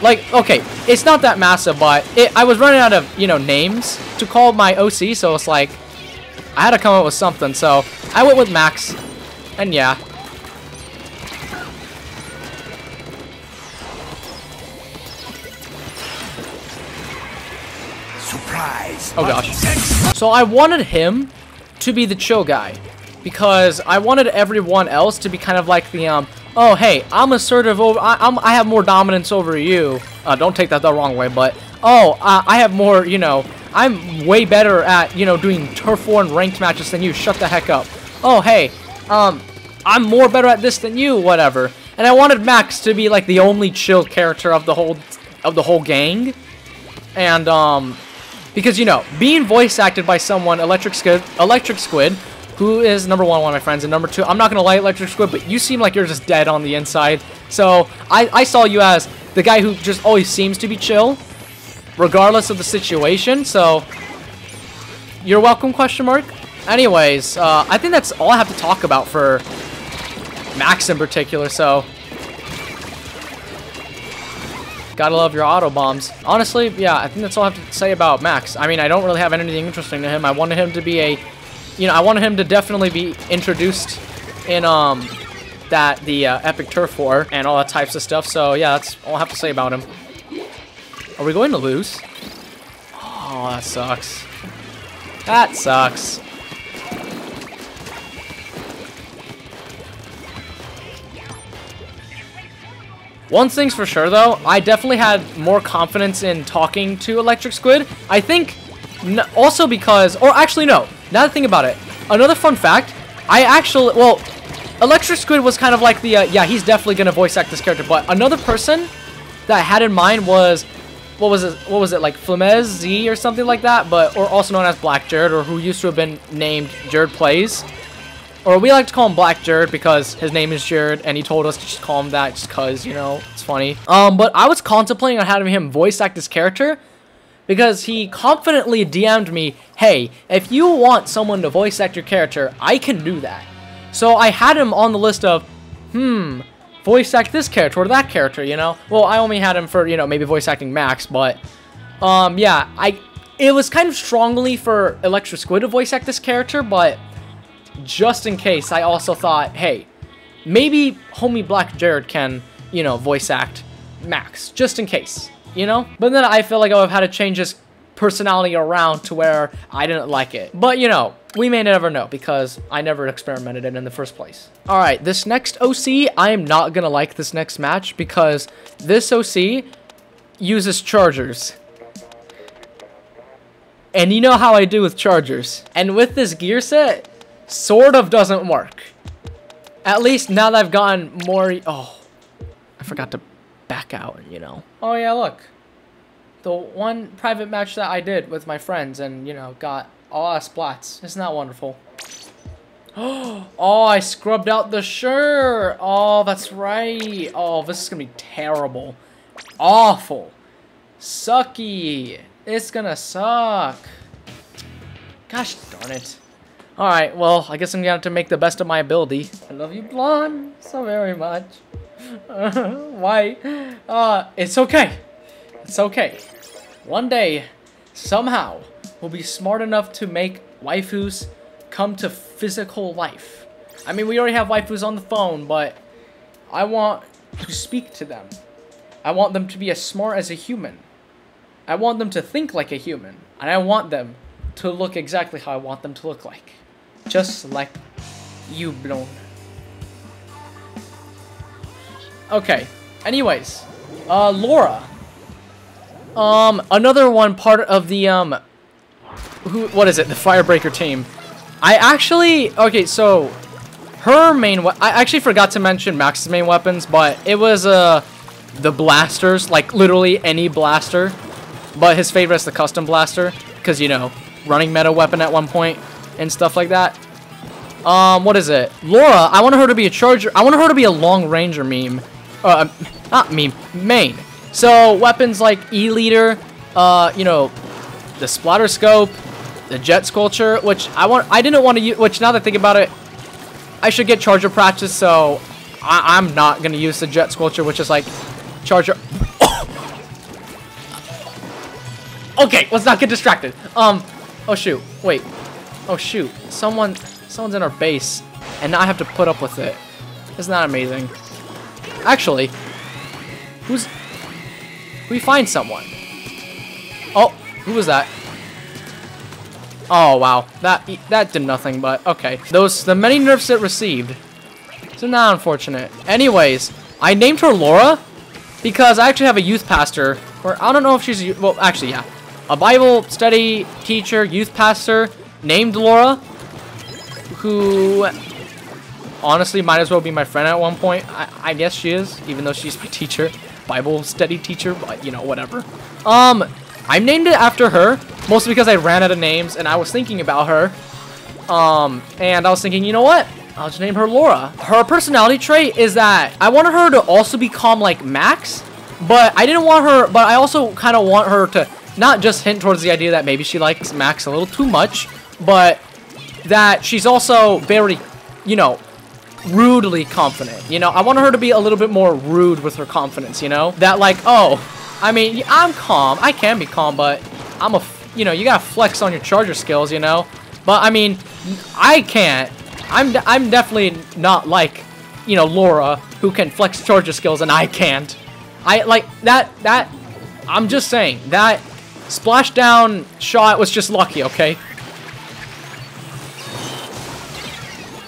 Like, okay, it's not that massive, but it, I was running out of, you know, names to call my OC, so it's like, I had to come up with something, so I went with Max, and yeah. Oh gosh. So I wanted him to be the chill guy, because I wanted everyone else to be kind of like the, um, oh, hey, I'm assertive over, I, I'm, I have more dominance over you. Uh, don't take that the wrong way, but, oh, uh, I have more, you know, I'm way better at, you know, doing Turf War and ranked matches than you. Shut the heck up. Oh, hey, um, I'm more better at this than you, whatever. And I wanted Max to be, like, the only chill character of the whole, of the whole gang. And, um, because, you know, being voice acted by someone, Electric Squid, Electric Squid, who is number one, one of my friends, and number two, I'm not gonna lie, Electric Squid, but you seem like you're just dead on the inside. So I, I saw you as the guy who just always seems to be chill, regardless of the situation. So you're welcome? Question mark. Anyways, uh, I think that's all I have to talk about for Max in particular, so Gotta love your auto bombs. Honestly, yeah, I think that's all I have to say about Max. I mean, I don't really have anything interesting to him. I wanted him to be a, you know, I wanted him to definitely be introduced in um that the uh, Epic Turf War and all that types of stuff. So yeah, that's all I have to say about him. Are we going to lose? Oh, that sucks. That sucks. One thing's for sure, though, I definitely had more confidence in talking to Electric Squid. I think also because, or actually no, now that I think about it, another fun fact, I actually, well, Electric Squid was kind of like the, uh, yeah, he's definitely going to voice act this character, but another person that I had in mind was, what was it, what was it, like Flamez Z or something like that, but, or also known as Black Jared, or who used to have been named Jared Plays. Or we like to call him Black Jared because his name is Jared, and he told us to just call him that just because, you know, it's funny. Um, but I was contemplating on having him voice act this character because he confidently DM'd me, hey, if you want someone to voice act your character, I can do that. So I had him on the list of, hmm, voice act this character or that character, you know? Well, I only had him for, you know, maybe voice acting Max, but, um, yeah, I, it was kind of strongly for Electric Squid to voice act this character, but just in case, I also thought, hey, maybe homie Black Jared can, you know, voice act Max, just in case, you know? But then I feel like I've had to change his personality around to where I didn't like it. But, you know, we may never know because I never experimented it in the first place. Alright, this next OC, I am not to like this next match because this OC uses chargers. And you know how I do with chargers. And with this gear set, sort of doesn't work. At least now that I've gotten more... Oh, I forgot to back out, you know. Oh, yeah, look. The one private match that I did with my friends and, you know, got all our splats. Isn't that wonderful? Oh, I scrubbed out the shirt. Oh, that's right. Oh, this is going to be terrible. Awful. Sucky. It's going to suck. Gosh darn it. Alright, well, I guess I'm gonna have to make the best of my ability. I love you, Blonde, so very much. why? Uh, it's okay. It's okay. One day, somehow, we'll be smart enough to make waifus come to physical life. I mean, we already have waifus on the phone, but I want to speak to them. I want them to be as smart as a human. I want them to think like a human. And I want them to look exactly how I want them to look like. Just like you, blown. Okay. Anyways, uh, Laura. Um, another one part of the, um, who, what is it? The Firebreaker team. I actually, okay, so, her main, I actually forgot to mention Max's main weapons, but it was, uh, the blasters, like, literally any blaster. But his favorite is the custom blaster, because, you know, running meta weapon at one point and stuff like that. Um, what is it? Laura, I want her to be a charger. I want her to be a long ranger meme. Uh, not meme, main. So weapons like E-liter, uh, you know, the splatter scope, the Jet Squelcher, which I want. I didn't want to use. Which now that I think about it, I should get charger practice. So I I'm not gonna use the Jet Squelcher, which is like charger. okay, let's not get distracted. Um, oh shoot, wait. Oh shoot, someone, someone's in our base, and now I have to put up with it. Isn't that amazing? Actually, who's, we find someone. Oh, who was that? Oh wow, that that did nothing, but okay. Those the many nerfs it received. So not unfortunate. Anyways, I named her Laura because I actually have a youth pastor, or I don't know if she's well, actually yeah, a Bible study teacher, youth pastor named Laura, who honestly might as well be my friend at one point. I, I guess she is, even though she's my teacher, Bible study teacher, but you know, whatever. Um, I named it after her, mostly because I ran out of names and I was thinking about her. Um, and I was thinking, you know what? I'll just name her Laura. Her personality trait is that I wanted her to also become like Max, but I didn't want her, but I also kind of want her to not just hint towards the idea that maybe she likes Max a little too much, but that she's also very, you know, rudely confident. You know, I want her to be a little bit more rude with her confidence. You know, that like, oh, I mean, I'm calm. I can be calm, but I'm a, you know, you gotta flex on your charger skills. You know, but I mean, I can't. I'm I'm definitely not like, you know, Laura who can flex charger skills and I can't. I like that that. I'm just saying that splashdown shot was just lucky. Okay.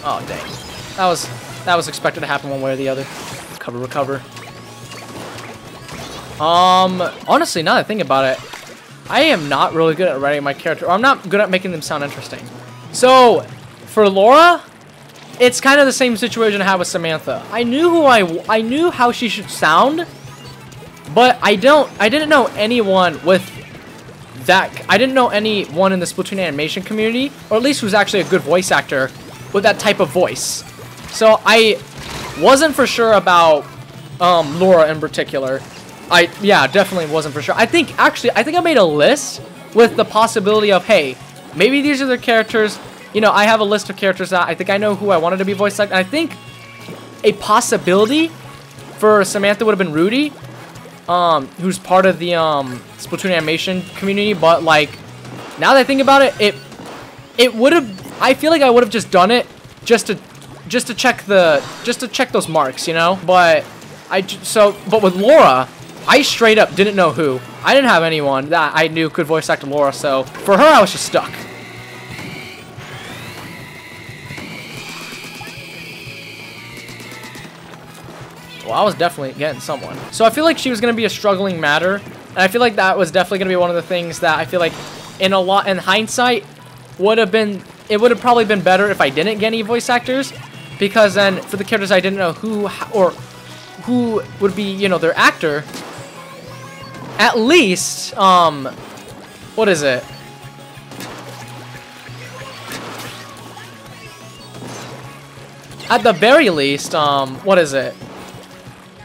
Oh dang. That was that was expected to happen one way or the other. Cover, recover. Um, honestly, now that I think about it, I am not really good at writing my character. Or I'm not good at making them sound interesting. So, for Laura, it's kind of the same situation I had with Samantha. I knew who I I knew how she should sound, but I don't I didn't know anyone with that I didn't know anyone in the Splatoon animation community, or at least who's actually a good voice actor with that type of voice. So I wasn't for sure about um, Laura in particular. I, yeah, definitely wasn't for sure. I think, actually, I think I made a list with the possibility of, hey, maybe these are the characters. You know, I have a list of characters that I think I know who I wanted to be voiced like. I think a possibility for Samantha would have been Rudy, um, who's part of the um, Splatoon animation community. But, like, now that I think about it, it, it would have, I feel like I would have just done it just to just to check the just to check those marks, you know. But I so but with Laura, I straight up didn't know who. I didn't have anyone that I knew could voice act Laura. So for her, I was just stuck. Well, I was definitely getting someone. So I feel like she was going to be a struggling matter. And I feel like that was definitely going to be one of the things that I feel like in a lot, in hindsight, would have been, it would have probably been better if I didn't get any voice actors because then for the characters I didn't know who or who would be, you know, their actor, at least, um, what is it? At the very least, um, what is it?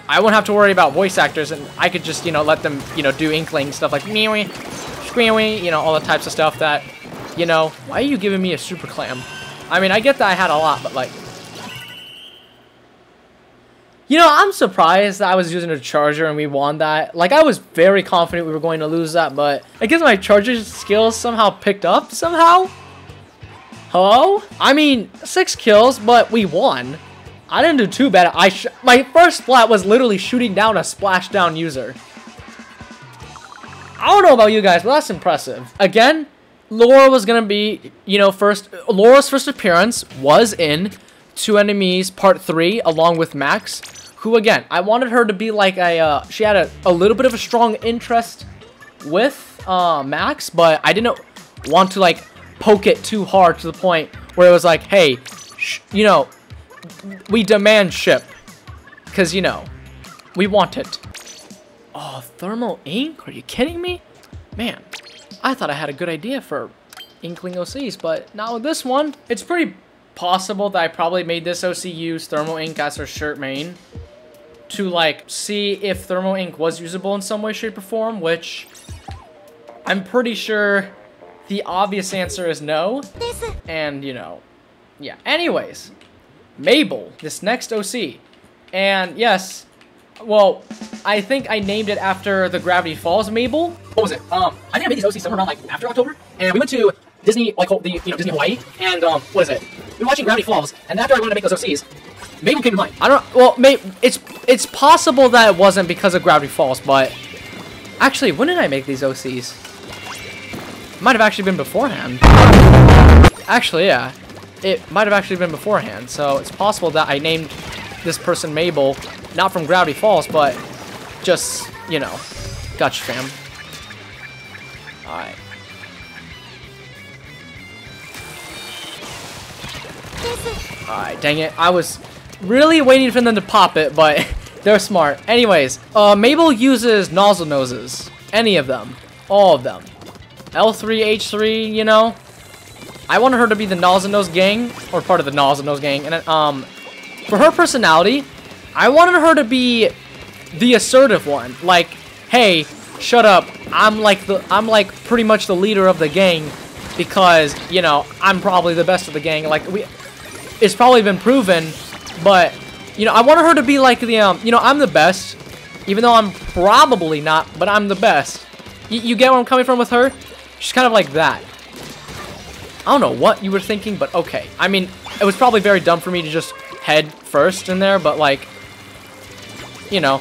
I won't have to worry about voice actors, and I could just, you know, let them, you know, do inkling stuff like meowie, squeewy, you know, all the types of stuff that, you know, why are you giving me a super clam? I mean, I get that I had a lot, but like, you know, I'm surprised that I was using a charger and we won that. Like, I was very confident we were going to lose that, but I guess my charger skills somehow picked up somehow. Hello? I mean, six kills, but we won. I didn't do too bad. I my first splat was literally shooting down a splashdown user. I don't know about you guys, but that's impressive. Again, Laura was gonna be, you know, first. Laura's first appearance was in Two Enemies Part 3 along with Max who again, I wanted her to be like a, uh, she had a, a little bit of a strong interest with uh, Max, but I didn't want to like poke it too hard to the point where it was like, hey, you know, we demand ship. Because, you know, we want it. Oh, thermal ink? Are you kidding me? Man, I thought I had a good idea for Inkling OCs, but not with this one. It's pretty possible that I probably made this OC use thermal ink as her shirt main to like see if thermal ink was usable in some way, shape, or form, which I'm pretty sure the obvious answer is no. And, you know, yeah. Anyways, Mabel, this next OC. And yes, well, I think I named it after the Gravity Falls Mabel. What was it? Um, I think I made these OCs somewhere around like after October, and we went to Disney, like the you know Disney Hawaii, and um, what is it? We were watching Gravity Falls, and after I wanted to make those OCs, Mabel came to mind. I don't. Well, maybe it's it's possible that it wasn't because of Gravity Falls, but actually, when did I make these OCs? Might have actually been beforehand. Actually, yeah, it might have actually been beforehand. So it's possible that I named this person Mabel, not from Gravity Falls, but just you know, gotcha, fam. All right. Alright, dang it. I was really waiting for them to pop it, but they're smart. Anyways, uh, Mabel uses nozzle noses. Any of them. All of them. L3, H3, you know? I wanted her to be the nozzle nose gang, or part of the nozzle nose gang, and um, for her personality, I wanted her to be the assertive one. Like, hey, shut up. I'm like the, I'm like pretty much the leader of the gang because, you know, I'm probably the best of the gang. Like, we, it's probably been proven But, you know, I wanted her to be like the, um, you know, I'm the best. Even though I'm probably not, but I'm the best. Y you get where I'm coming from with her? She's kind of like that. I don't know what you were thinking, but okay. I mean, it was probably very dumb for me to just head first in there, but like, you know.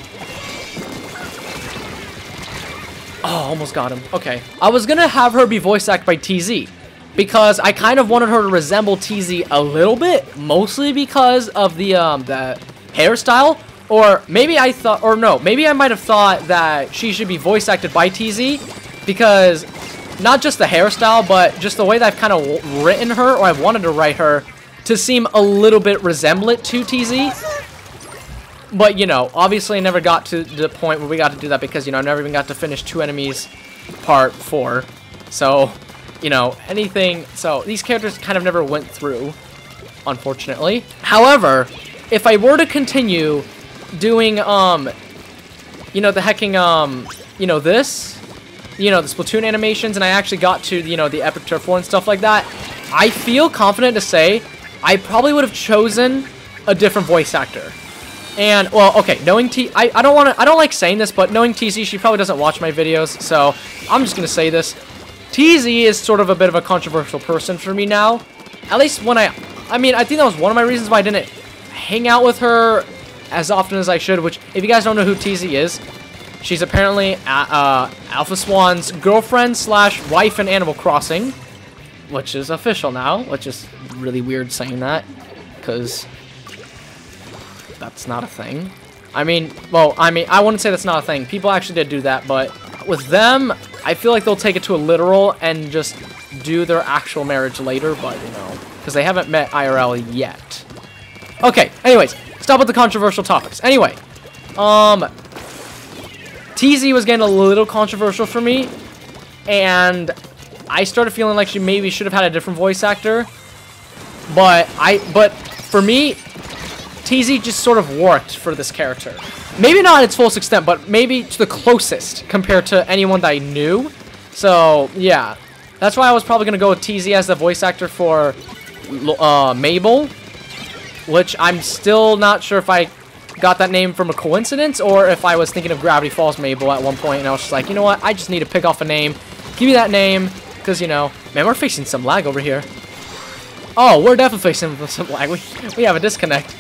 Oh, almost got him. Okay. I was gonna have her be voice acted by TZ. Because I kind of wanted her to resemble TZ a little bit. Mostly because of the, um, the hairstyle. Or maybe I thought, or no, maybe I might have thought that she should be voice acted by TZ. Because not just the hairstyle, but just the way that I've kind of written her, or I've wanted to write her, to seem a little bit resemblant to TZ. But, you know, obviously I never got to the point where we got to do that because, you know, I never even got to finish Two Enemies Part 4. So, you know, anything... So, these characters kind of never went through, unfortunately. However, if I were to continue doing, um, you know, the hecking, um, you know, this, you know, the Splatoon animations, and I actually got to, you know, the Epic Turf War and stuff like that, I feel confident to say I probably would have chosen a different voice actor. And, well, okay, knowing T... I, I don't want to... I don't like saying this, but knowing TZ, she probably doesn't watch my videos, so I'm just going to say this. TZ is sort of a bit of a controversial person for me now. At least when I... I mean, I think that was one of my reasons why I didn't hang out with her as often as I should, which, if you guys don't know who TZ is, she's apparently uh, Alpha Swan's girlfriend slash wife in Animal Crossing, which is official now, which is really weird saying that, because that's not a thing. I mean, well, I mean, I wouldn't say that's not a thing. People actually did do that, but with them, I feel like they'll take it to a literal and just do their actual marriage later, but, you know, because they haven't met IRL yet. Okay, anyways, stop with the controversial topics. Anyway, um, TZ was getting a little controversial for me, and I started feeling like she maybe should have had a different voice actor, but I, but for me, TZ just sort of worked for this character. Maybe not its full extent, but maybe to the closest compared to anyone that I knew. So, yeah. That's why I was probably going to go with TZ as the voice actor for uh, Mabel. Which I'm still not sure if I got that name from a coincidence or if I was thinking of Gravity Falls Mabel at one point and I was just like, you know what, I just need to pick off a name. Give me that name, because, you know, man, we're facing some lag over here. Oh, we're definitely facing some lag. We, we have a disconnect.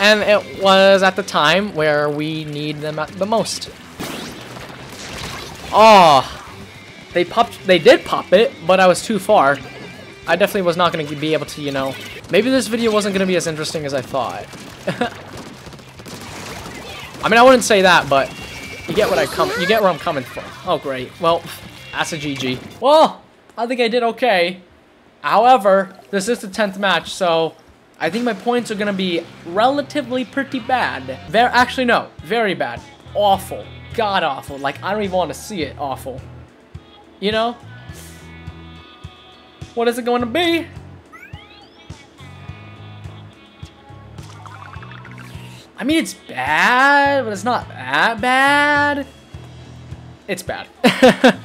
And it was at the time where we need them at the most. Oh, they popped, they did pop it, but I was too far. I definitely was not going to be able to, you know, maybe this video wasn't going to be as interesting as I thought. I mean, I wouldn't say that, but you get what I come, you get where I'm coming from. Oh, great. Well, that's a GG. Well, I think I did okay. However, this is the 10th match, so I think my points are going to be relatively pretty bad. Very, actually, no. Very bad. Awful. God awful. Like, I don't even want to see it awful. You know? What is it going to be? I mean, it's bad, but it's not that bad. It's bad.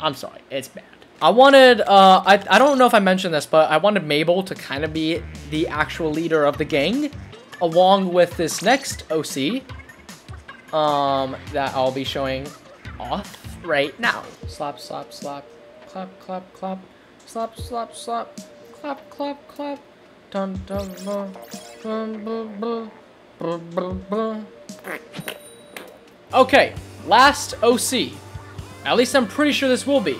I'm sorry. It's bad. I wanted, uh, I, I don't know if I mentioned this, but I wanted Mabel to kind of be the actual leader of the gang, along with this next OC, um, that I'll be showing off right now. Slap, slap, slap, clap, clap, clap, slap, slap, slap, clap, clap, clap, dun, dun, dun, dun, dun, dun, dun, dun, dun. Okay, last OC. At least I'm pretty sure this will be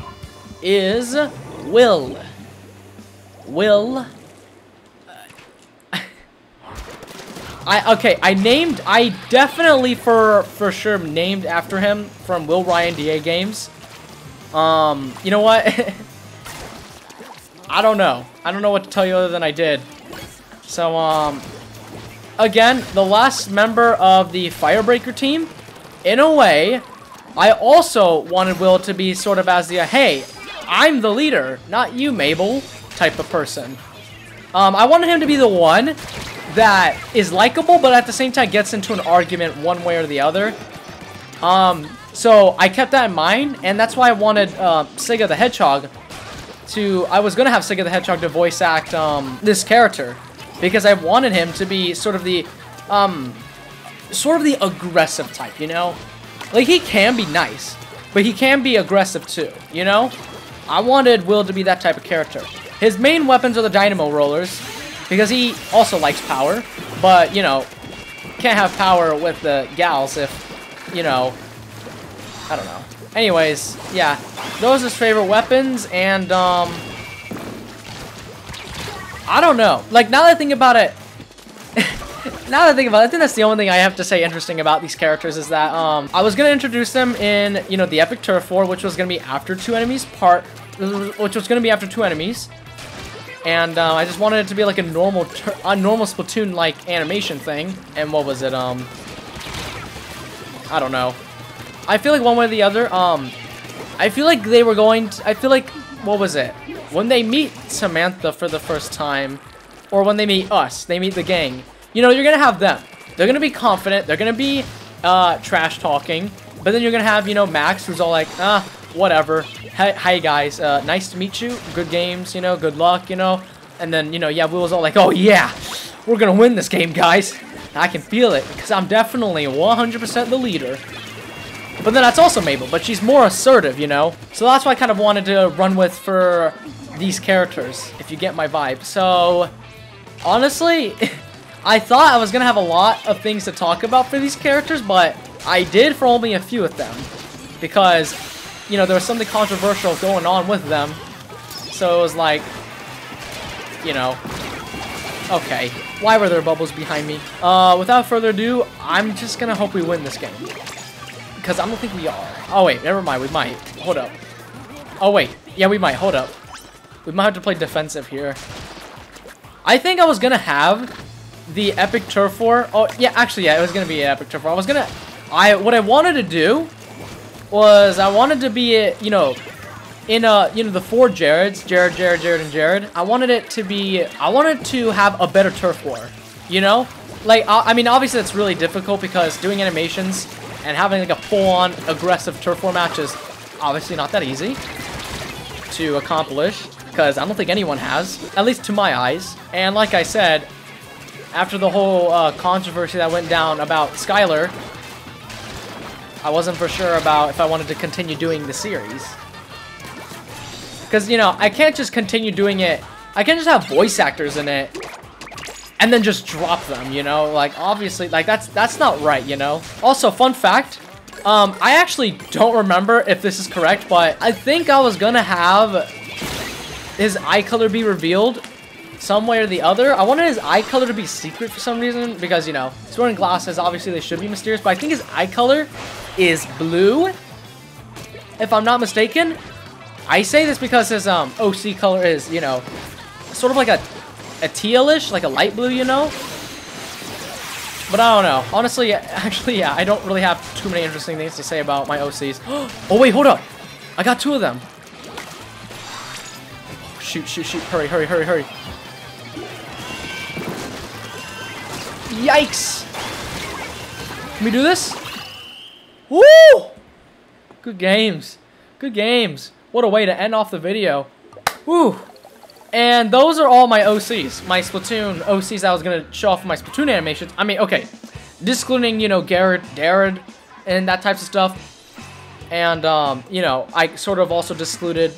is Will. Will. I okay. I named. I definitely for for sure named after him from Will Ryan DA games. Um, you know what? I don't know. I don't know what to tell you other than I did. So um, again, the last member of the Firebreaker team. In a way, I also wanted Will to be sort of as the hey, I'm the leader, not you, Mabel, type of person. Um, I wanted him to be the one that is likable, but at the same time gets into an argument one way or the other. Um, so I kept that in mind, and that's why I wanted uh, Sega the Hedgehog to... I was going to have Sega the Hedgehog to voice act um, this character. because I wanted him to be sort of the, um, sort of the aggressive type, you know? Like, he can be nice, but he can be aggressive too, you know? I wanted Will to be that type of character. His main weapons are the dynamo rollers, because he also likes power, but, you know, can't have power with the gals if, you know, I don't know. Anyways, yeah, those are his favorite weapons, and, um, I don't know. Like, now that I think about it, now that I think about it, I think that's the only thing I have to say interesting about these characters is that, um, I was gonna introduce them in, you know, the Epic Turf War, which was gonna be after two enemies part, which was gonna be after two enemies, and uh, I just wanted it to be like a normal, a normal Splatoon-like animation thing. And what was it? Um, I don't know. I feel like one way or the other. Um, I feel like they were going. To, I feel like what was it? When they meet Samantha for the first time, or when they meet us, they meet the gang. You know, you're gonna have them. They're gonna be confident. They're gonna be uh, trash talking. But then you're gonna have, you know, Max, who's all like, ah, whatever. Hey, hi guys, uh, nice to meet you. Good games, you know, good luck, you know. And then, you know, yeah, Will's all like, oh yeah, we're gonna win this game, guys. I can feel it, because I'm definitely 100% the leader. But then that's also Mabel, but she's more assertive, you know? So that's why I kind of wanted to run with for these characters, if you get my vibe. So, honestly, I thought I was gonna have a lot of things to talk about for these characters, but I did for only a few of them. Because you know, there was something controversial going on with them. So it was like, you know, okay. Why were there bubbles behind me? Uh, without further ado, I'm just gonna hope we win this game. Because I don't think we are. Oh, wait, never mind, we might. Hold up. Oh, wait. Yeah, we might. Hold up. We might have to play defensive here. I think I was gonna have the Epic Turf War. Oh, yeah, actually, yeah, it was gonna be an Epic Turf War. I was gonna... I What I wanted to do was I wanted to be, you know, in uh, you know, the four Jareds, Jared, Jared, Jared, and Jared. I wanted it to be, I wanted to have a better turf war, you know? Like, I, I mean, obviously that's really difficult because doing animations and having like a full-on aggressive turf war match is obviously not that easy to accomplish because I don't think anyone has, at least to my eyes. And like I said, after the whole uh, controversy that went down about Skylar, I wasn't for sure about if I wanted to continue doing the series. Because, you know, I can't just continue doing it. I can't just have voice actors in it and then just drop them, you know? Like, obviously, like, that's that's not right, you know? Also, fun fact, um, I actually don't remember if this is correct, but I think I was gonna have his eye color be revealed some way or the other. I wanted his eye color to be secret for some reason because, you know, he's wearing glasses. Obviously, they should be mysterious, but I think his eye color is blue, if I'm not mistaken. I say this because his um OC color is, you know, sort of like a, a tealish, like a light blue, you know? But I don't know. Honestly, actually, yeah, I don't really have too many interesting things to say about my OCs. oh, wait, hold up. I got two of them. Shoot, shoot, shoot. Hurry, hurry, hurry, hurry. Yikes! Can we do this? Woo! Good games. Good games. What a way to end off the video. Woo! And those are all my OCs. My Splatoon OCs I was going to show off my Splatoon animations. I mean, okay. Discluding, you know, Garrett, Darren, and that types of stuff. And, um, you know, I sort of also discluded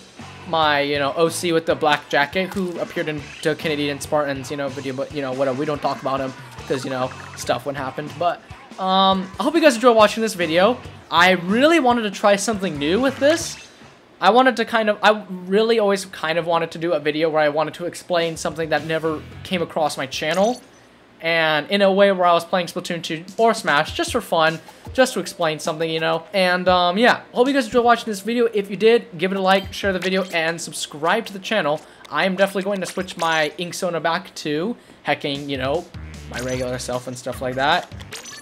my, you know, OC with the black jacket who appeared in the Canadian Spartans, you know, video, but, you know, whatever. We don't talk about him because, you know, stuff when happened. But, um, I hope you guys enjoyed watching this video. I really wanted to try something new with this. I wanted to kind of, I really always kind of wanted to do a video where I wanted to explain something that never came across my channel. And in a way where I was playing Splatoon 2 or Smash, just for fun, just to explain something, you know. And, um, yeah, hope you guys enjoyed watching this video. If you did, give it a like, share the video, and subscribe to the channel. I am definitely going to switch my Inksona back to hacking, you know, my regular self and stuff like that.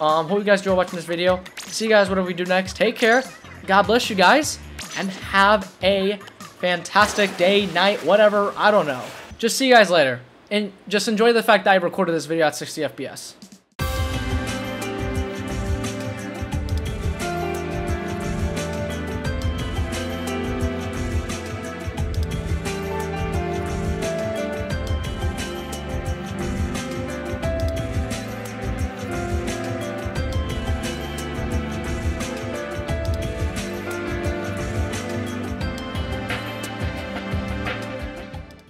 Um, hope you guys enjoyed watching this video. See you guys whatever we do next. Take care. God bless you guys. And have a fantastic day, night, whatever. I don't know. Just see you guys later. And just enjoy the fact that I recorded this video at 60 FPS.